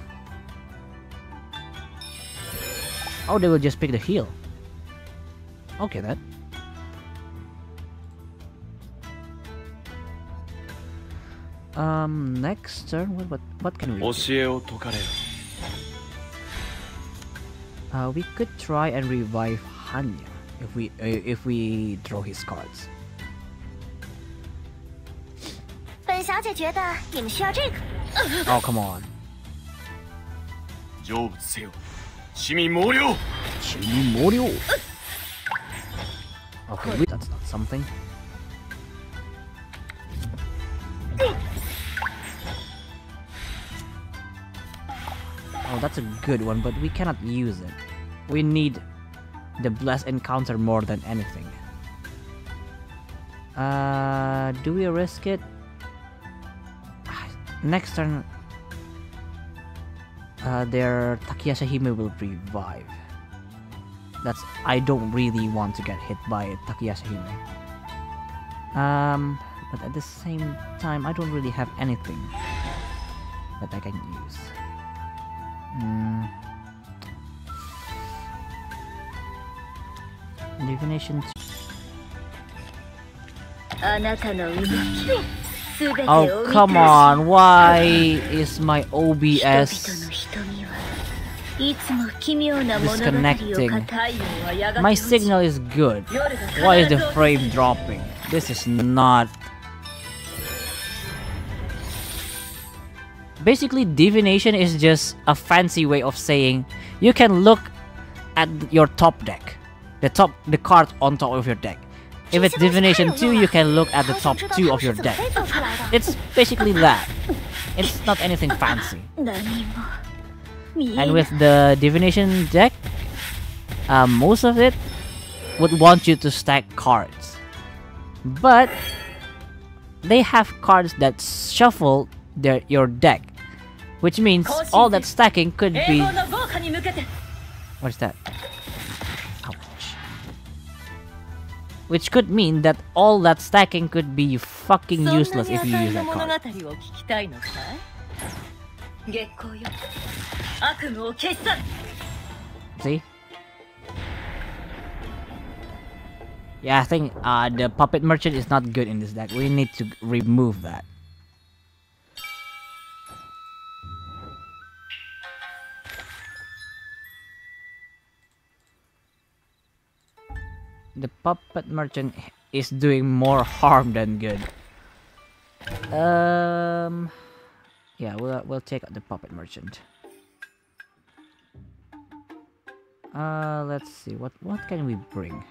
Oh, they will just pick the heal. Okay then. Um, next turn, what, what, what can we do? Uh, we could try and revive Hannya if we uh, if we draw his cards. [laughs] Oh come on. that's not something. Oh, that's a good one, but we cannot use it. We need the blessed encounter more than anything. Uh, do we risk it? Ah, Next turn, uh, their Takiya Hime will revive. That's I don't really want to get hit by Takiya Hime. Um, but at the same time, I don't really have anything that I can use. Mm. Divination. Oh, come on. Why is my OBS disconnecting? My signal is good. Why is the frame dropping? This is not... Basically, divination is just a fancy way of saying you can look at your top deck the top the card on top of your deck. If it's Divination 2, you can look at the top 2 of your deck. It's basically that. It's not anything fancy. [laughs] And with the Divination deck, uh, most of it would want you to stack cards. But they have cards that shuffle their, your deck. Which means all that stacking could be... What's that? Which could mean that all that stacking could be fucking そんなに useless if you 浅 use いの that 物語を card. 聞きたいのかい月光よ悪夢を消し去る See? Yeah, I think uh, the puppet merchant is not good in this deck. We need to remove that. The puppet merchant is doing more harm than good. Um, yeah, we'll we'll take out the puppet merchant. Uh, let's see. What what can we bring?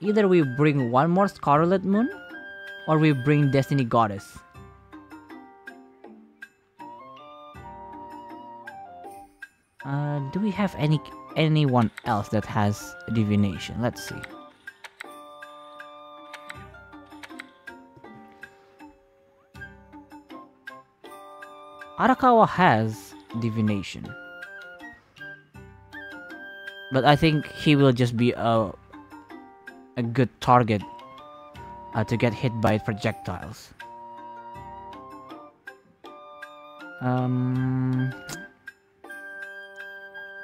Either we bring one more Scarlet Moon, or we bring Destiny Goddess. Uh, do we have any anyone else that has divination? Let's see. Arakawa has divination. But I think he will just be a a good target uh, to get hit by projectiles. Um,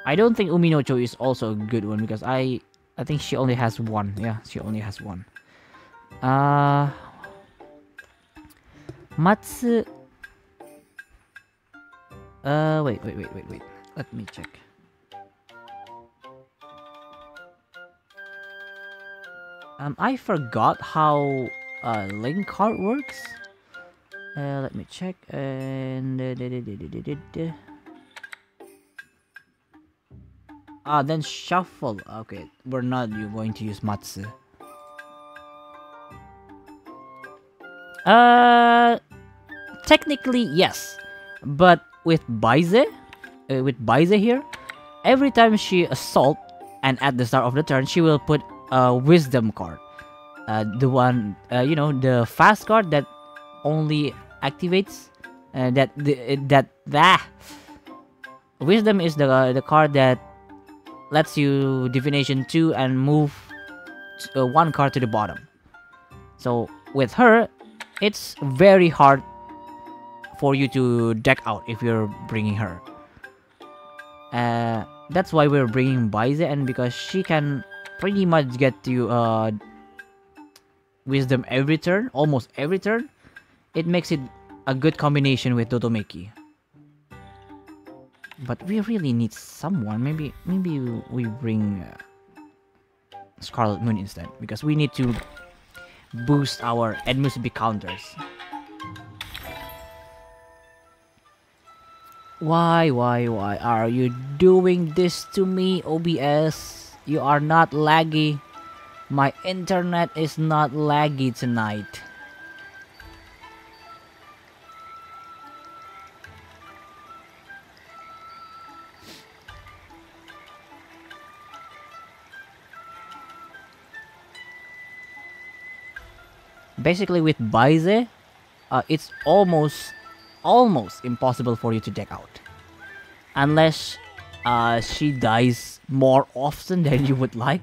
I don't think Uminocho is also a good one because I I think she only has one. Yeah, she only has one. Uh, Matsu. Uh, wait, wait, wait, wait, wait. Let me check. Um, I forgot how uh, link card works. Uh, let me check. And uh, ah, then shuffle. Okay, we're not you going to use Matsu. Uh, technically yes, but with Baize, uh, with Baize here, every time she assault and at the start of the turn, she will put a wisdom card. Uh, the one, uh, you know, the fast card that only activates. Uh, that the, that that wisdom is the the card that lets you divination two and move uh, one card to the bottom. So with her, it's very hard for you to deck out if you're bringing her. Uh, that's why we're bringing Baize, and because she can pretty much get you uh, wisdom every turn, almost every turn, it makes it a good combination with Dodomeki. But we really need someone. Maybe maybe we bring uh, Scarlet Moon instead because we need to boost our Enmusubi counters. Why, why, why are you doing this to me, OBS? You are not laggy. My internet is not laggy tonight. Basically, with Baize, uh, it's almost, almost impossible for you to deck out. Unless uh, she dies more often than you would like,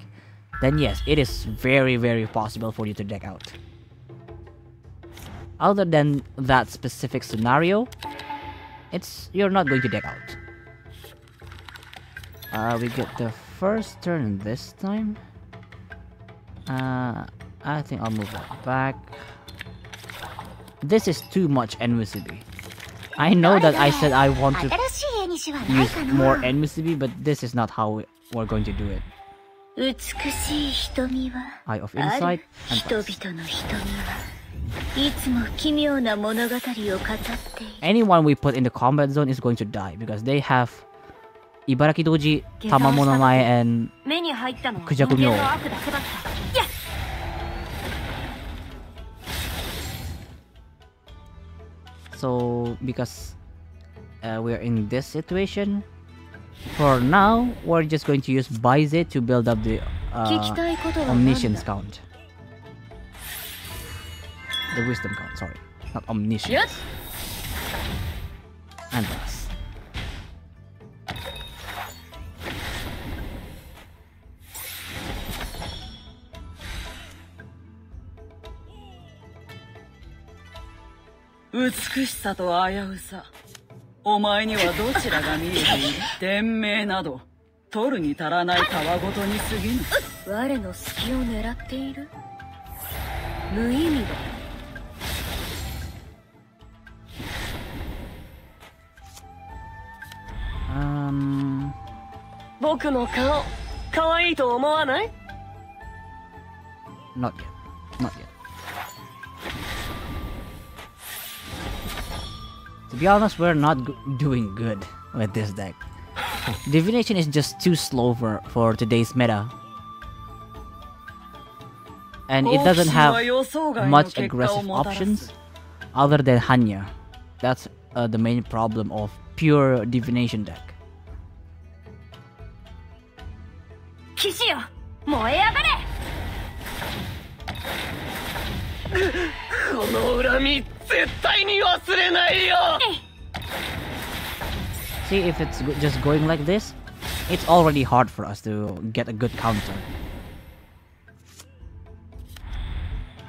then yes, it is very, very possible for you to deck out. Other than that specific scenario, it's you're not going to deck out. Uh, we get the first turn this time. Uh, I think I'll move that back. This is too much NVCB. I know that I said I want to use more NVCB, but this is not how we're going to do it. Eye of Insight and Anyone we put in the combat zone is going to die because they have Ibaraki Doji, Tamamo no Mae, and Kujaku Myo. so because uh, we're in this situation for now we're just going to use Baize to build up the uh, omniscience count. The wisdom count sorry. Not omniscience. And 美しさと危うさ。お前にはどちらが見えている [laughs] 天命など。取るに足らないたわごとに過ぎぬ。我の隙を狙っている？無意味だ。Um, 僕の顔可愛いと思わない？not yet. Not yet. To be honest, we're not doing good with this deck. [laughs] Divination is just too slow for, for today's meta. And it doesn't have much aggressive options other than Hannya. That's uh, the main problem of pure divination deck. Kishio! [laughs] 燃え上がれこの恨み絶対に忘れないよ See, if it's go- just going like this, it's already hard for us to get a good counter.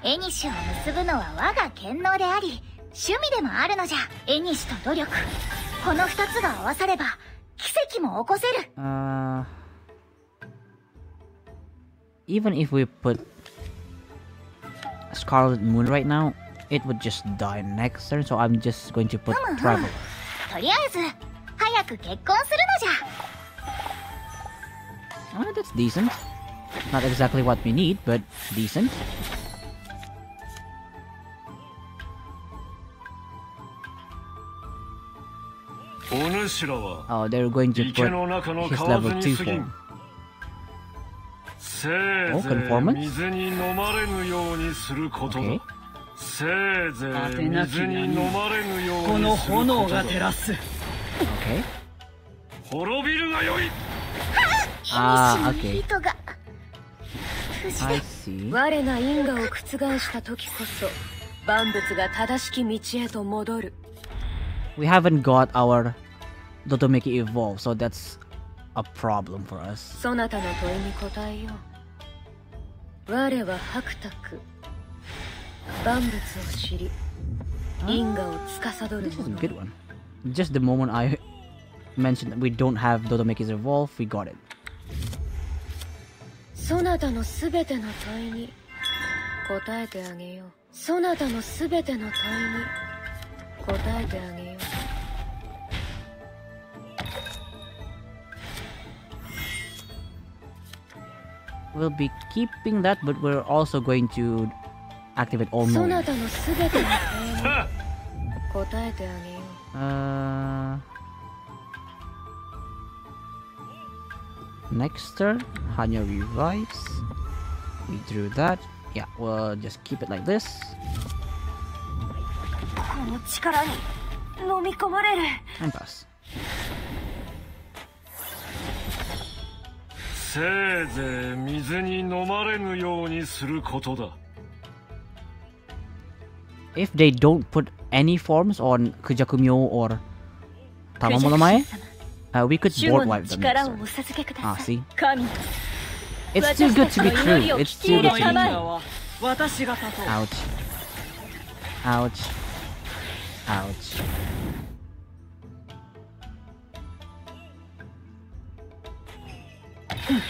絵にしを結ぶのは我が権能であり趣味でもあるのじゃ絵にしと努力この二つが合わされば奇跡も起こせる Uh, even if we put Scarlet Moon right now, it would just die next turn, so I'm just going to put travel. Oh, that's decent. Not exactly what we need, but decent. Oh, they're going to put his level 2 form. Oh, conformance? Okay. せいぜい水に飲まれぬようにこの炎が照らす Okay. 滅びるがよい Ah, 絵にしの okay. 糸が.我が因果を覆した時こそ万物が正しき道へと戻る We haven't got our Dotomeki evolve, so that's a problem for us. そなたの問いに答えよう我は白卓 万物を知り因果を司る This is a 者 good one. Just the moment I mentioned that we don't have Dotomeki's evolve, we got it. そなたのすべての問いに答えてあげようそなたのすべての問いに答えてあげよう We'll be keeping that, but we're also going to activate all noise. Uh, next turn, Hanya revives. We drew that. Yeah, we'll just keep it like this. And pass. せいぜい水に飲まれぬようにすることだ。if they don't put any forms on Kujakumyo or Tamamo no Mae, uh, we could board wipe them. Ah, see? It's too good to be true. It's too good to be true. Ouch. Ouch. Ouch. Ouch.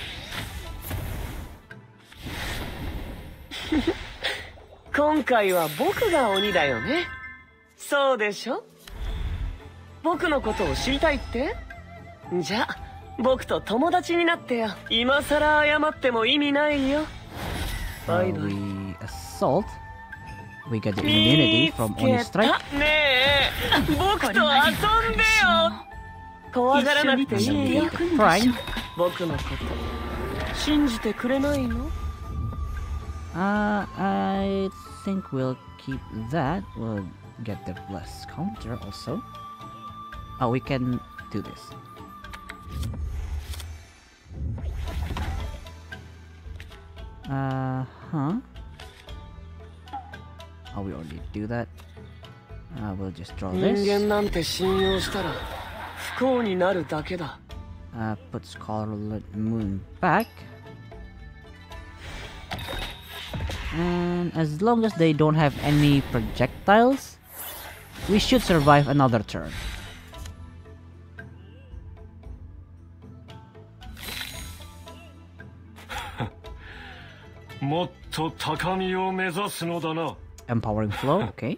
今回は僕が鬼だよね。そうでしょ？僕のことを知りたいって？じゃあ僕と友達になってよ。今さら謝っても意味ないよ。Uh, バイバイ。Assault. We get the immunity from Oni Strike. たねえ僕と遊んでよ。怖がらなくていいよ。Prime. 僕のこと。信じてくれないの？Uh, I think we'll keep that. We'll get the bless counter also. Oh, we can do this. Uh huh. Oh, we already do that. Uh, we'll just draw this. Uh, put Scarlet Moon back And as long as they don't have any projectiles, we should survive another turn. [laughs] もっと高みを目指すのだな Empowering flow, [laughs] okay.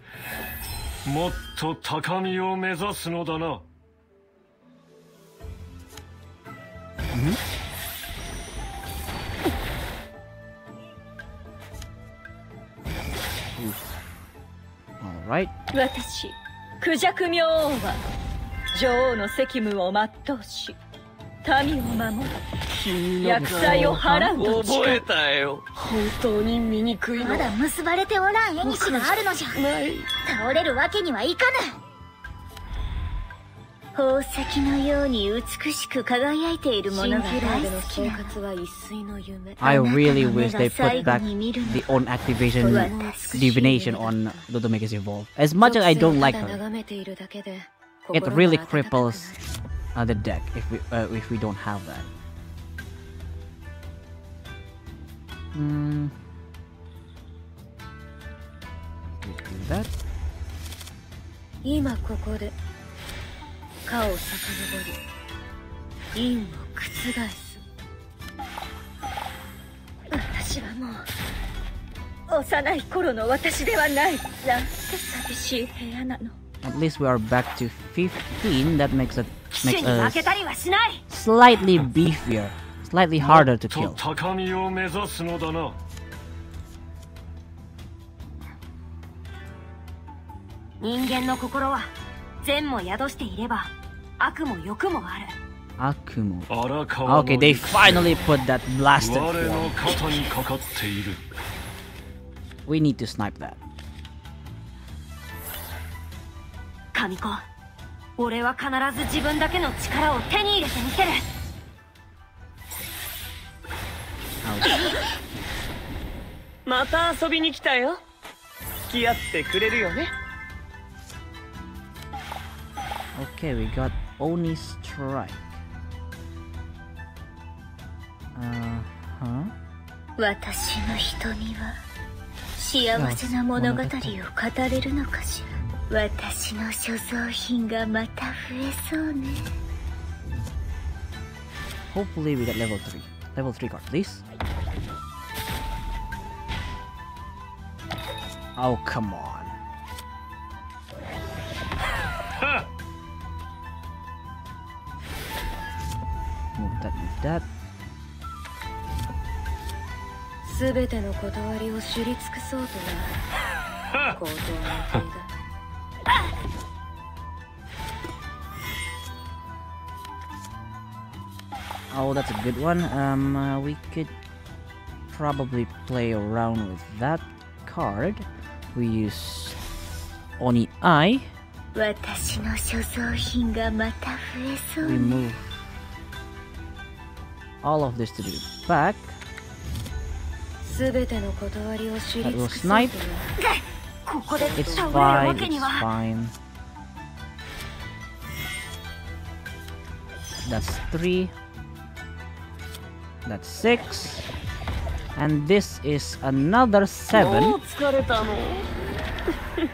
もっと高みを目指すのだな Alright. 私クジャク明王は女王の責務を全うし民を守る。君厄災を払うと誓う覚えたよ。本当に醜いの。まだ結ばれておらん縁があるのじゃ。ない。倒れるわけにはいかぬ宝石のように美しく輝いているものが大好きなの I really wish they put back the on activation divination on Dodomeki's Evolve. As much as I don't like her, it really cripples uh, the deck if we, uh, if we don't have that. Mm. We do that. 今ここでかを遡り陰を覆す私はもう幼い頃の私ではないなんて寂しい部屋なの At least we are back to 15. That makes it 騎 makes us slightly beefier, slightly harder to kill. 人間の心は善も宿していれば悪も欲もある川の Okay, they finally put that blasted 我 form. の肩にかかっている We need to snipe that. 神子俺は必ず自分だけの力を手に入れてみせる. [laughs] また遊びに来たよ付き合ってくれるよね Okay, we got Oni Strike. Uh huh. 私の瞳は幸せな物語を語れるのかしら私の所蔵品がまた増えそうね Hopefully, we get level 3. Level 3 card, please. Oh, come on. Move that, move that. 全ての断りを知り尽くそうとな高等な予定だ [laughs] Oh, that's a good one. Um, uh, we could probably play around with that card. We use Oni Eye. 私の所蔵品がまた増えそう We ね move all of this to do. back. That will snipe. It's fine, it's fine. That's three. That's six. And this is another seven. Oh, it's [laughs] fine.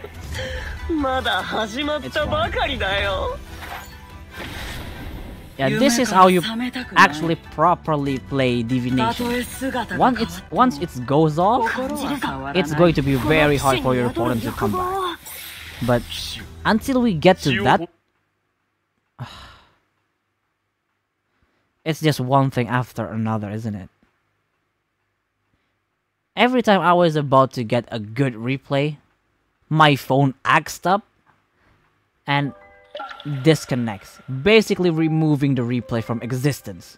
Yeah, this is how you actually properly play divination. Once it's, once it goes off, it's going to be very hard for your opponent to come back. But until we get to that... [sighs] It's just one thing after another, isn't it? Every time I was about to get a good replay, my phone axed up, and disconnects, basically removing the replay from existence.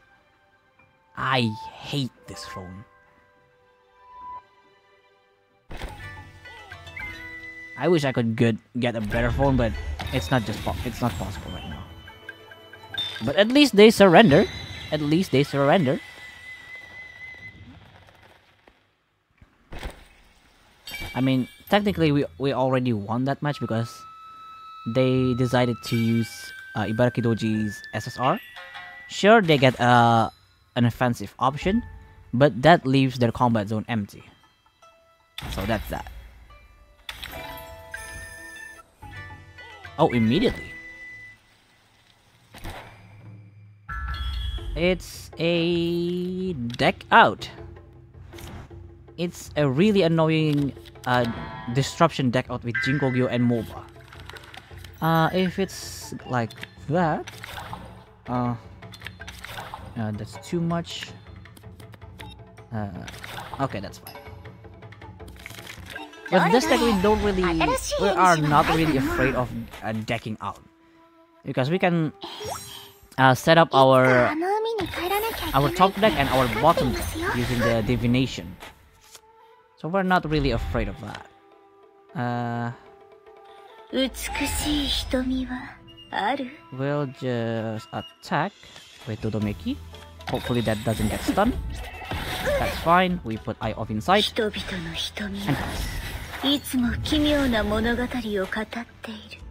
I hate this phone. I wish I could good get a better phone, but it's not just it's not possible right now. But at least they surrender. At least they surrender. I mean, technically, we we already won that match because they decided to use uh, Ibaraki Doji's SSR. Sure, they get uh, an offensive option, but that leaves their combat zone empty. So that's that. Oh, immediately. It's a deck out. It's a really annoying uh, disruption deck out with Jinkogyo and MOBA. Uh, if it's like that, uh, uh that's too much. Uh, okay, that's fine. With this deck, we don't really, we are not really afraid of uh, decking out, because we can uh, set up our our top deck and our bottom deck using the divination. So we're not really afraid of that. Uh. 美しい瞳はある we'll just attack with Dodomeki. Hopefully that doesn't get stunned. That's fine. We put Eye of Insight 人々の瞳は.いつも奇妙な物語を語っている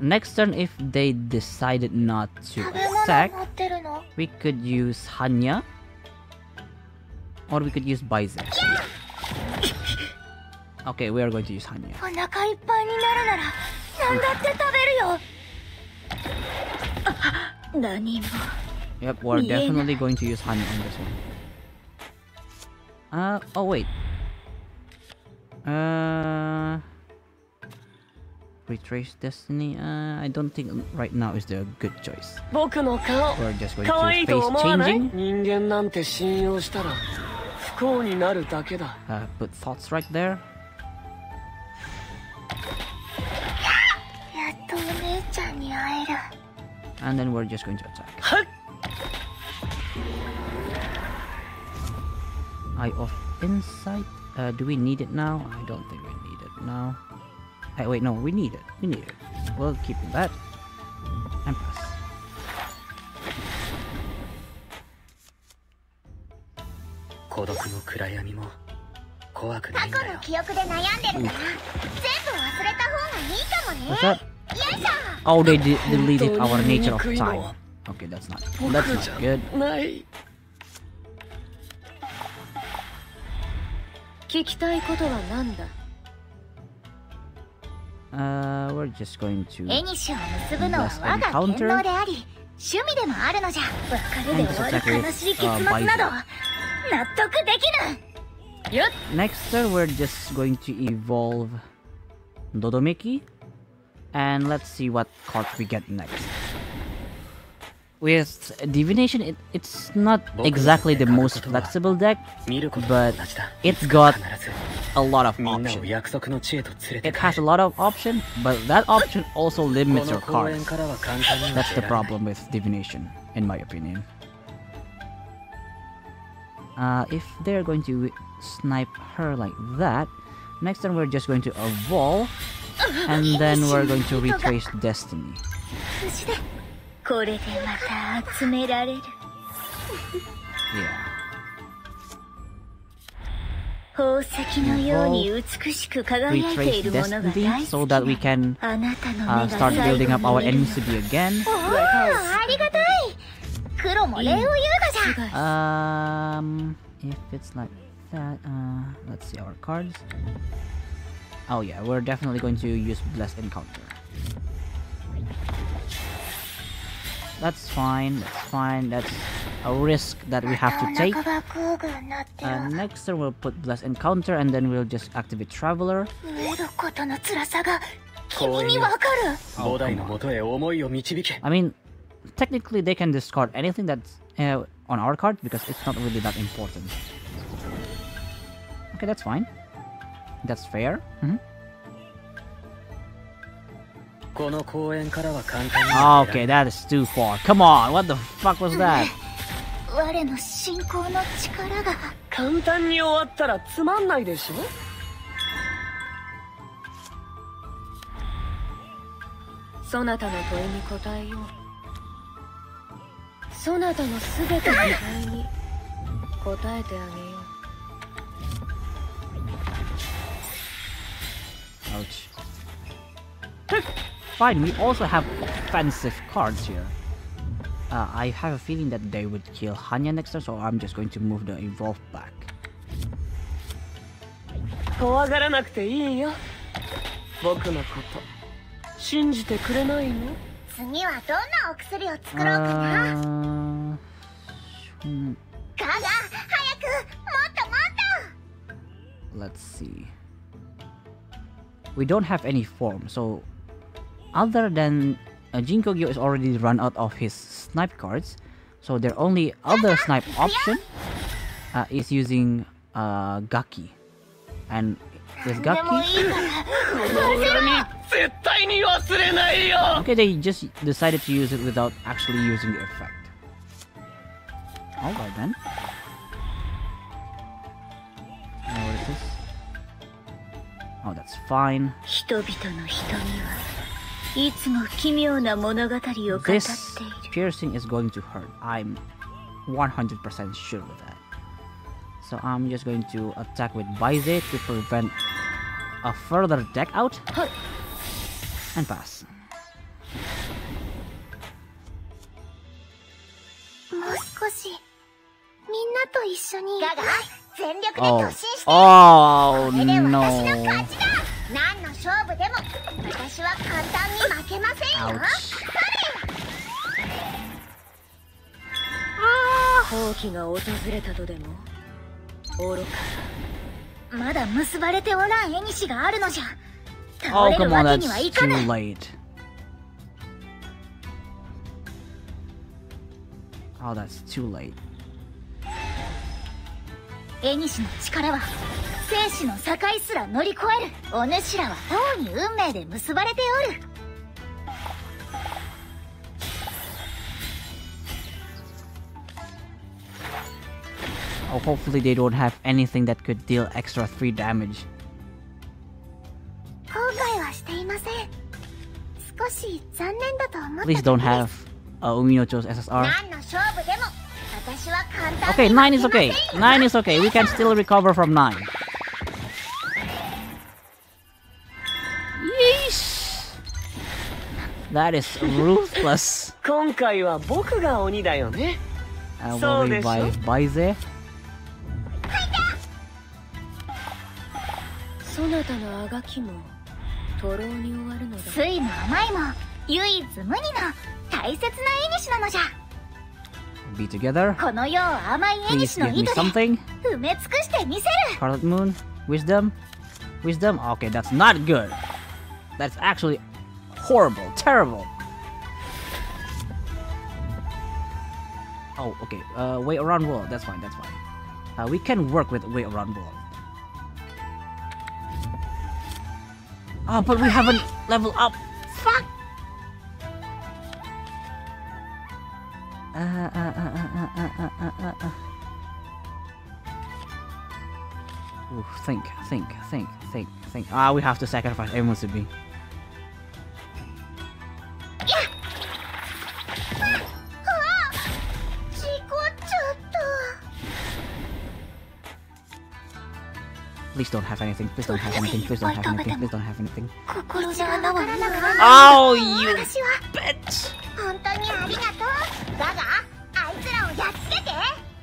Next turn, if they decided not to attack, we could use Hanya. Or we could use Baizen. Okay, we are going to use Hannya. yep, we're definitely going to use Hannya on this one. Uh, oh wait. Uh... Retrace Destiny? Uh, I don't think right now is the good choice. We're just going to face changing. Uh, put thoughts right there. And then we're just going to attack. Eye of Insight. Uh, do we need it now? I don't think we need it now. Hey, wait, no, we need it. We need it. We'll keep that. And pass. 怖くな過いんだよ去の記憶で悩んでるなら全部忘れた方がいいかもね What's that? よいしょ Oh, they de- deleted our nature of time. は Okay, that's not 僕 that's じ not ゃ good. ない聞きたいことは何だ Uh, we're just going to 絵にしを結ぶのは我が権能であり趣味でもあるのじゃ別れで終わる悲しい結末など納得できぬ Yep. Next turn, we're just going to evolve Dodomeki. And let's see what card we get next. With Divination, it, it's not exactly the most flexible deck, but it's got a lot of options. It has a lot of options, but that option also limits your cards. That's the problem with Divination, in my opinion. Uh, if they're going to snipe her like that. Next turn, we're just going to evolve, and then we're going to retrace destiny. Yeah. Retrace destiny so that we can uh, start building up our NCB again. Oh, um, if it's like that. Uh, let's see our cards. Oh yeah, we're definitely going to use Blessed Encounter. That's fine, that's fine, that's a risk that we have to take. Uh, next turn we'll put Blessed Encounter and then we'll just activate Traveler. Oh, I mean, technically they can discard anything that's uh, on our card because it's not really that important. Okay, that's fine. That's fair. Mhm. この公園からは簡単に Okay, that is too far. Come on, what the fuck was that? 我の信仰の力が簡単に終わったらつまんないでしょそなたの問いに答えようそなたのすべての問いに答えてあげよう Ouch. Fine, we also have offensive cards here. Uh, I have a feeling that they would kill Hannya next turn, so I'm just going to move the Evolve back. Uh. Hmm. Let's see we don't have any form so other than uh, Jinkogyo is already run out of his snipe cards so their only other snipe option uh, is using uh, Gaki and with Gaki [laughs] Okay, they just decided to use it without actually using the effect. Alright then. Now what is this? Oh, that's fine. This piercing is going to hurt. I'm 100% sure of that. So I'm just going to attack with Baize to prevent a further deck out. And pass. Oh, Oh 何の勝負でも私は簡単に負けませんよ.好機が訪れたとでも？愚か。まだ結ばれておらん縁があるのじゃ。倒 Oh れるわけにはいか too ぬ late. Oh, that's too late. 縁の力は生死の境すら乗り越えるお主らはとうに運命で結ばれておる Oh, hopefully they don't have anything that could deal extra 3 damage. 後悔はしていません少し残念だと思った Please don't have uh, Uminocho's SSR. 何の勝負でも Okay, に9 is okay. ませんよ9 is okay. We can still recover from 9. Yeesh! That is ruthless. 今回は僕が鬼だよね I will そうでしょ revive Baize. そなたのあがきも徒労に終わるのだ酸いも甘いも唯一無二の大切な縁なのじゃ be together. Please give me something. Scarlet Moon, Wisdom, Wisdom. Okay, that's not good. That's actually horrible, terrible. Oh, okay. Uh, way around wall. That's fine. That's fine. Uh, we can work with way around wall. Oh, but we haven't leveled up. Fuck. Uh, uh, uh, Ooh, think, think, think, think, think. Ah, we have to sacrifice everyone to be. Please don't have anything. Please don't have anything. Please don't have anything. Please don't have anything. Oh, you bitch!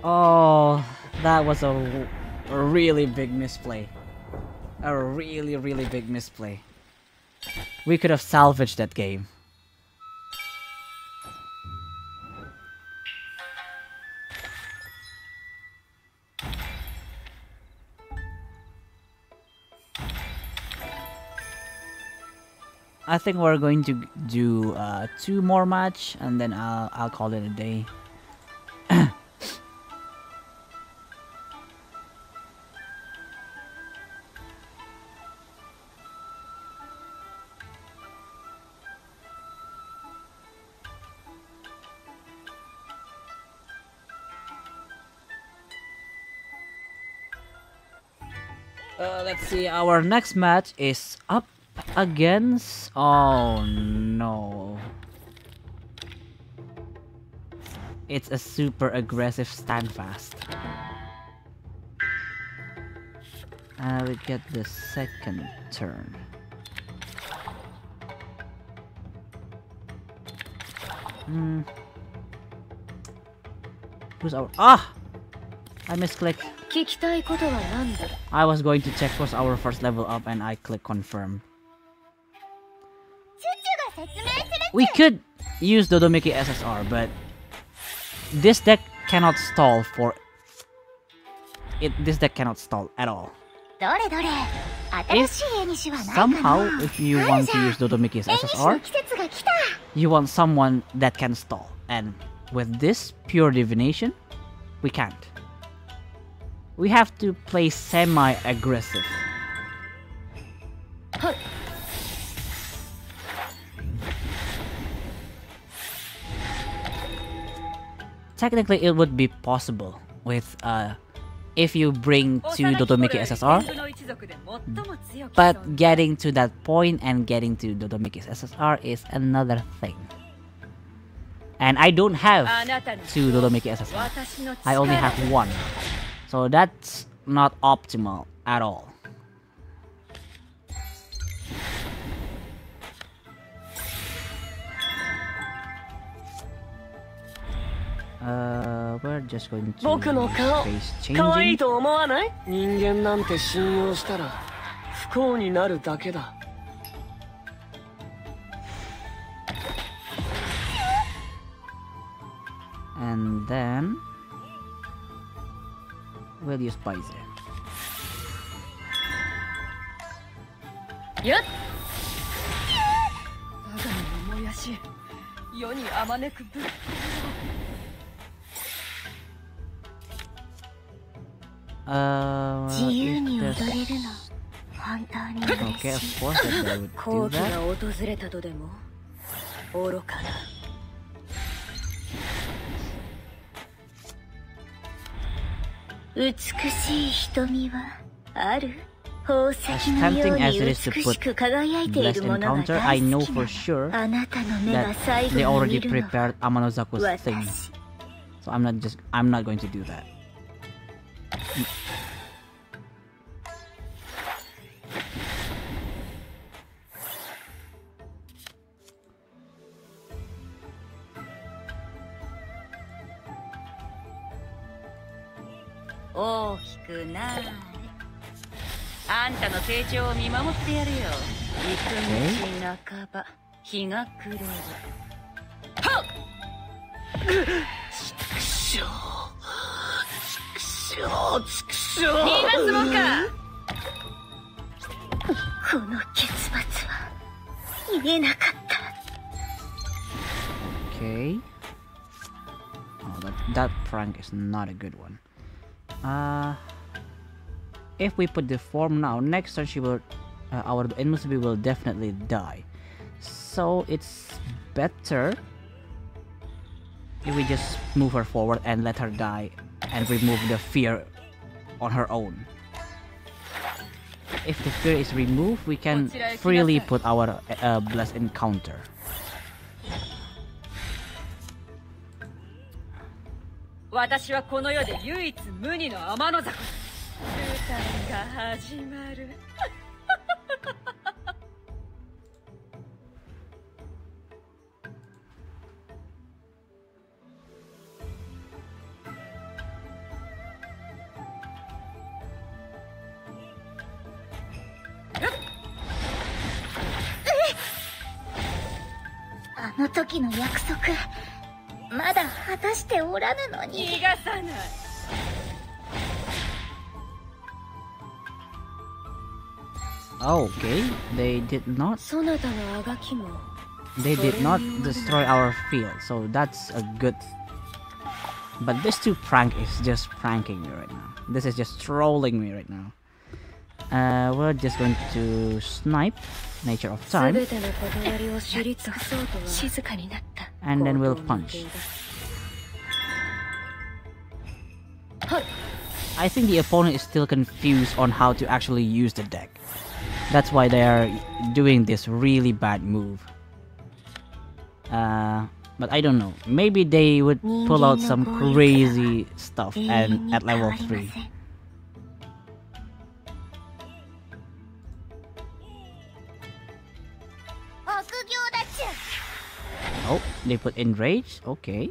Oh, that was a, a really big misplay. A really, really big misplay. We could have salvaged that game. I think we're going to do uh, two more match and then I'll I'll call it a day. [coughs] Uh, let's see. Our next match is up against? Oh no. It's a super aggressive standfast. I will get the second turn. Hmm. Who's our- Ah! I misclicked. I was going to check what's our first level up and I click confirm. We could use Dodomeki SSR, but this deck cannot stall for it. This deck cannot stall at all. If somehow, if you want to use Dodomeki's SSR, you want someone that can stall, and with this pure divination, we can't. We have to play semi-aggressive. technically it would be possible with uh, if you bring to Dodomeki SSR, but getting to that point and getting to Dodomeki SSR is another thing. And I don't have two Dodomeki SSR, I only have one. So that's not optimal at all. Uh, we're just going to 僕の顔可愛い.と思わない人間なんて信用したら不幸になるだけだ And then we'll use 我が身を燃やし世にあまねくぶっUh, 自由 if に踊 there's- れるの本当に Okay, 嬉 of しい course that they would 好 do 機が that. 訪れたとでも愚かな美しい瞳はある宝石 As のよう tempting に as it 美 is to し put く輝いてい Blessed るものが Encounter, I 大 know 好き for な sure のあなたの目が that 最後 they に already 見るの prepared は Amanozaku's thing. 私 So I'm not just I'm not going to do that.「 大きくなれ」あんたの成長を見守ってやるよ。行く道半ば日が暮れる。くしょう Okay. Oh, that, that prank is not a good one. Uh, if we put the form now, next turn she will, uh, our Enmusubi will definitely die. So it's better if we just move her forward and let her die and remove the fear on her own. if the fear is removed, we can freely put our uh, blessed encounter. [laughs] の世で唯一無二の天の座舞台が始まるあの時の約束まだ果たしておらぬのに逃がさない Oh, okay, they did not そなたのあがきも they did not destroy our field, so that's a good. But this two prank is just pranking me right now. This is just trolling me right now. Uh, we're just going to snipe Nature of Time. And then we'll punch. I think the opponent is still confused on how to actually use the deck. That's why they are doing this really bad move. Uh, but I don't know. Maybe they would pull out some crazy stuff and at level 3. Oh, they put enrage? Okay.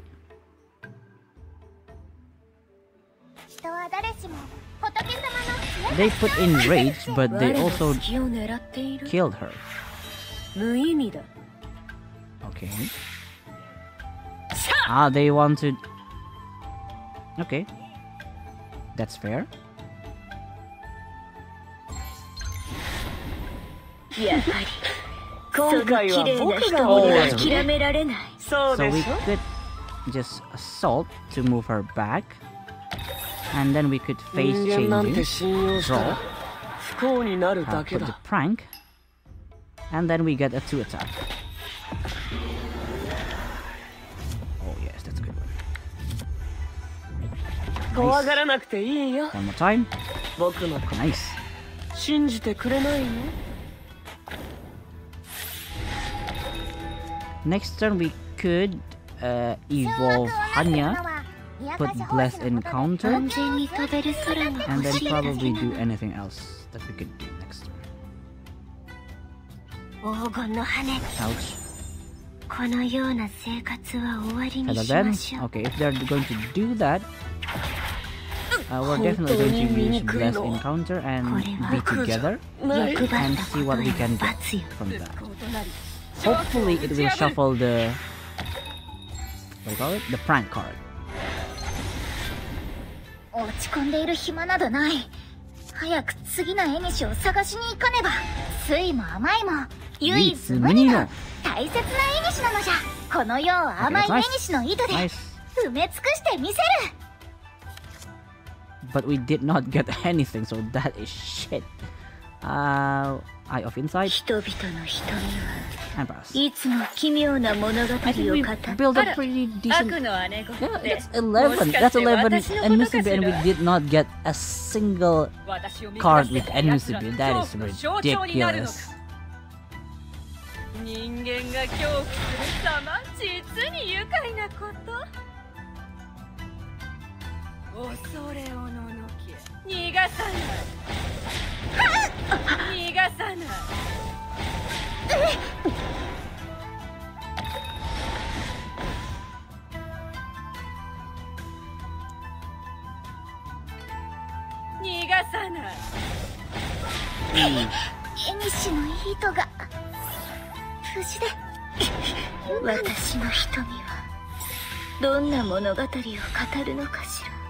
They put in rage, but they also killed her. Okay. Ah, they wanted... Okay. That's fair. Yeah. 今回は僕が人鬼だよには諦められないそう So で we しょ could just assault to move her back. And then we could face 人間なんて changing. 信用したら不幸になる Uh, だけ put the だ prank. And then we get a 2 attack. Oh, yes, that's a good one. 怖がらなくていいよ One more time. 僕のこと Nice. 信じてくれないの Next turn we could uh, evolve Hannya, put Bless Encounter, and then probably do anything else that we could do next turn. Ouch. Hello then. Okay, if they're going to do that, uh, we're definitely going to use Bless Encounter and be together and see what we can get from that. Hopefully, it will shuffle the. What do you call it? The prank card. 落ち込んでいる暇などない早く次の絵を探しに行かねば酸いも甘いも唯一無二の大切ななのじゃこの世を甘いの糸で.埋め尽くしてみせる But we did not get anything, so that is shit. uh, Eye of Insight, and Brass. I think we built a pretty decent... Yeah, that's 11. That's 11 Enmusubi and we did not get a single card with Enmusubi. That is ridiculous. 人間が恐怖する様実に愉快なこと恐れおのの逃がさない逃がさない逃がさない絵にしの糸が無事で私の瞳はどんな物語を語るのかしら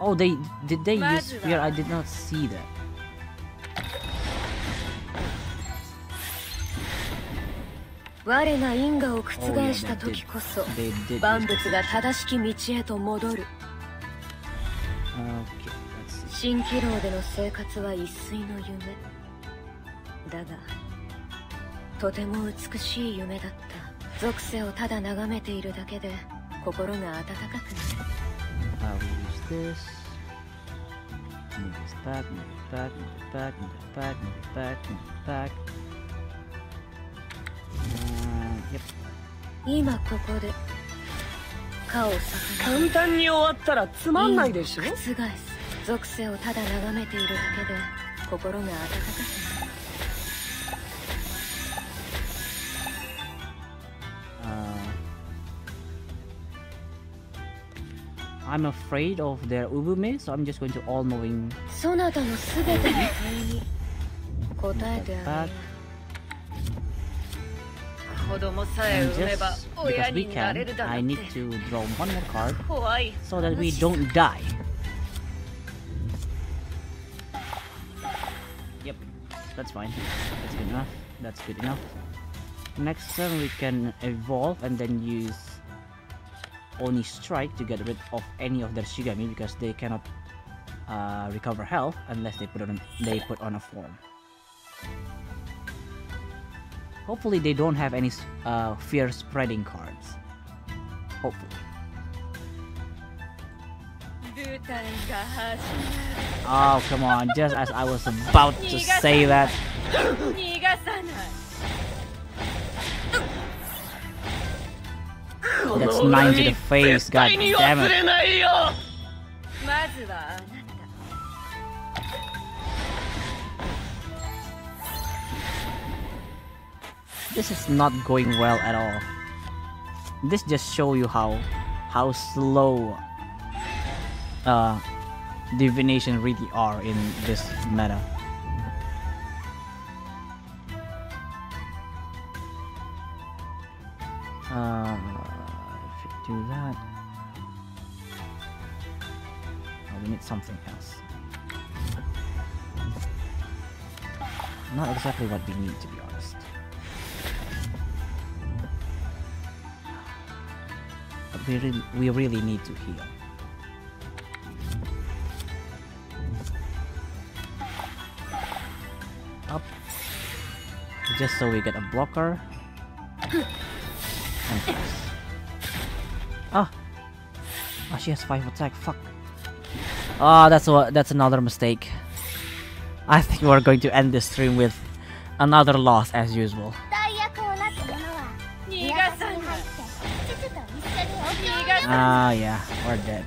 Oh, they did they use fear? I did not see that. 我が因果を Oh, yeah, 覆した they 時 did. 万物が正しき道へと戻る that. Okay, let's see. 蜃気楼での生活は一睡の夢だがとても美しい夢だった属性をただ眺めているだけで心が温かくなる Uh, use this. move this back, move it back, move it back, move it back, move it back, move it back. Uh, yep. 今ここで顔を逆簡単に終わったらつまんないでしょ覆す属性をただ眺めているだけで心が温かく I'm afraid of their ubume, so I'm just going to all-knowing. back. Just because we can, I need to draw one more card so that we don't die. Yep, that's fine. That's good enough. That's good enough. Next turn we can evolve and then use Oni Strike to get rid of any of their Shikigami because they cannot uh, recover health unless they put on they put on a form. Hopefully they don't have any uh, fear spreading cards. Hopefully. Oh come on! Just as I was about to say that. [laughs] That's nine to the face, god damn it. This is not going well at all. This just show you how how slow uh, divination really are in this meta. Uh, do that, oh, we need something else. Not exactly what we need, to be honest. But we really, we really need to heal. Up. Just so we get a blocker. [coughs] And press. Ah! Oh, she has 5 attack, fuck. Ah, oh, that's what that's another mistake. I think we're going to end this stream with another loss as usual. Ah, uh, yeah, we're dead.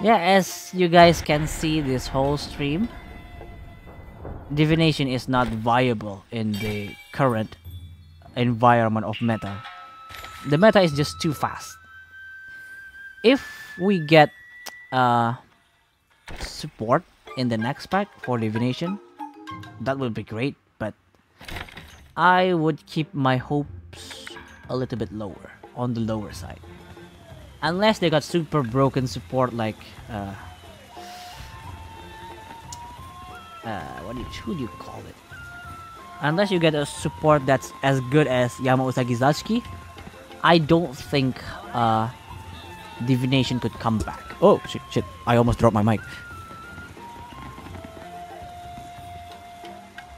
Yeah, as you guys can see this whole stream, divination is not viable in the current environment of meta. The meta is just too fast. If we get uh, support in the next pack for divination, that would be great, but I would keep my hopes a little bit lower, on the lower side. Unless they got super broken support like uh, uh what do you do you call it? Unless you get a support that's as good as Yama Usagi Zatsuki, I don't think uh divination could come back. Oh shit shit, I almost dropped my mic.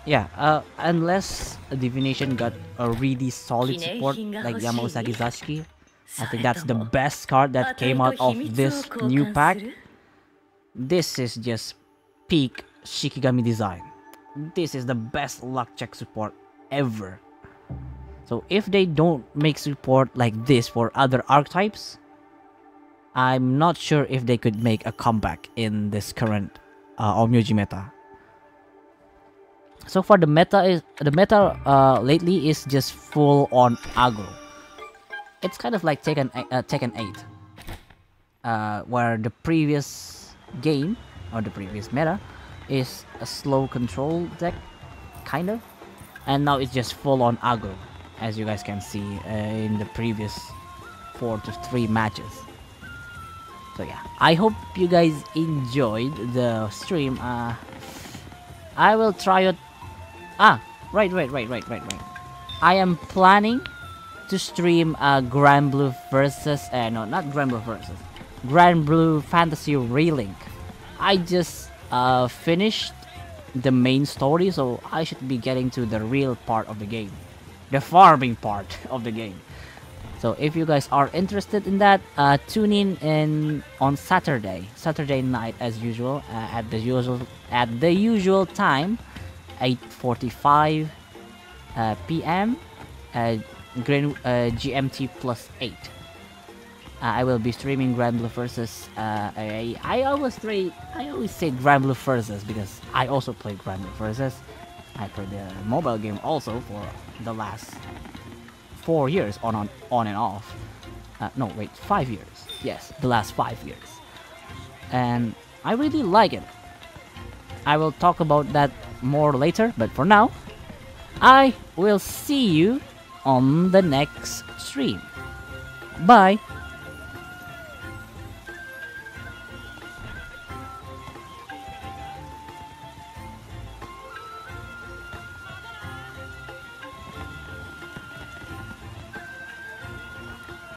Yeah, uh, unless divination got a really solid support like Yama Usagi Zatsuki, I think that's the best card that came out of this new pack. This is just peak Shikigami design. This is the best luck check support ever. So if they don't make support like this for other archetypes, I'm not sure if they could make a comeback in this current uh, Onmyoji meta. So far, the meta is the meta uh, lately is just full on aggro. It's kind of like Tekken uh, Tekken 8, uh, where the previous game or the previous meta is a slow control deck, kind of, and now it's just full on aggro, as you guys can see uh, in the previous four to three matches. So yeah, I hope you guys enjoyed the stream. Uh, I will try it. Ah, right, right, right, right, right, right. I am planning to stream uh, Grand Blue versus uh, no, not Grand Blue versus Granblue Fantasy Relink. I just uh, finished the main story, so I should be getting to the real part of the game, the farming part [laughs] of the game. So if you guys are interested in that, uh, tune in in on Saturday, Saturday night as usual, uh, at the usual at the usual time, 8:45 uh, p.m. Uh, Green, uh, GMT plus eight. Uh, I will be streaming Grand Blue versus. Uh, I, I always say I always say Grand Blue versus because I also play Grand Blue versus. I played the mobile game also for the last four years on on, on and off. Uh, no, wait, five years. Yes, the last five years, and I really like it. I will talk about that more later, but for now, I will see you on the next stream. Bye.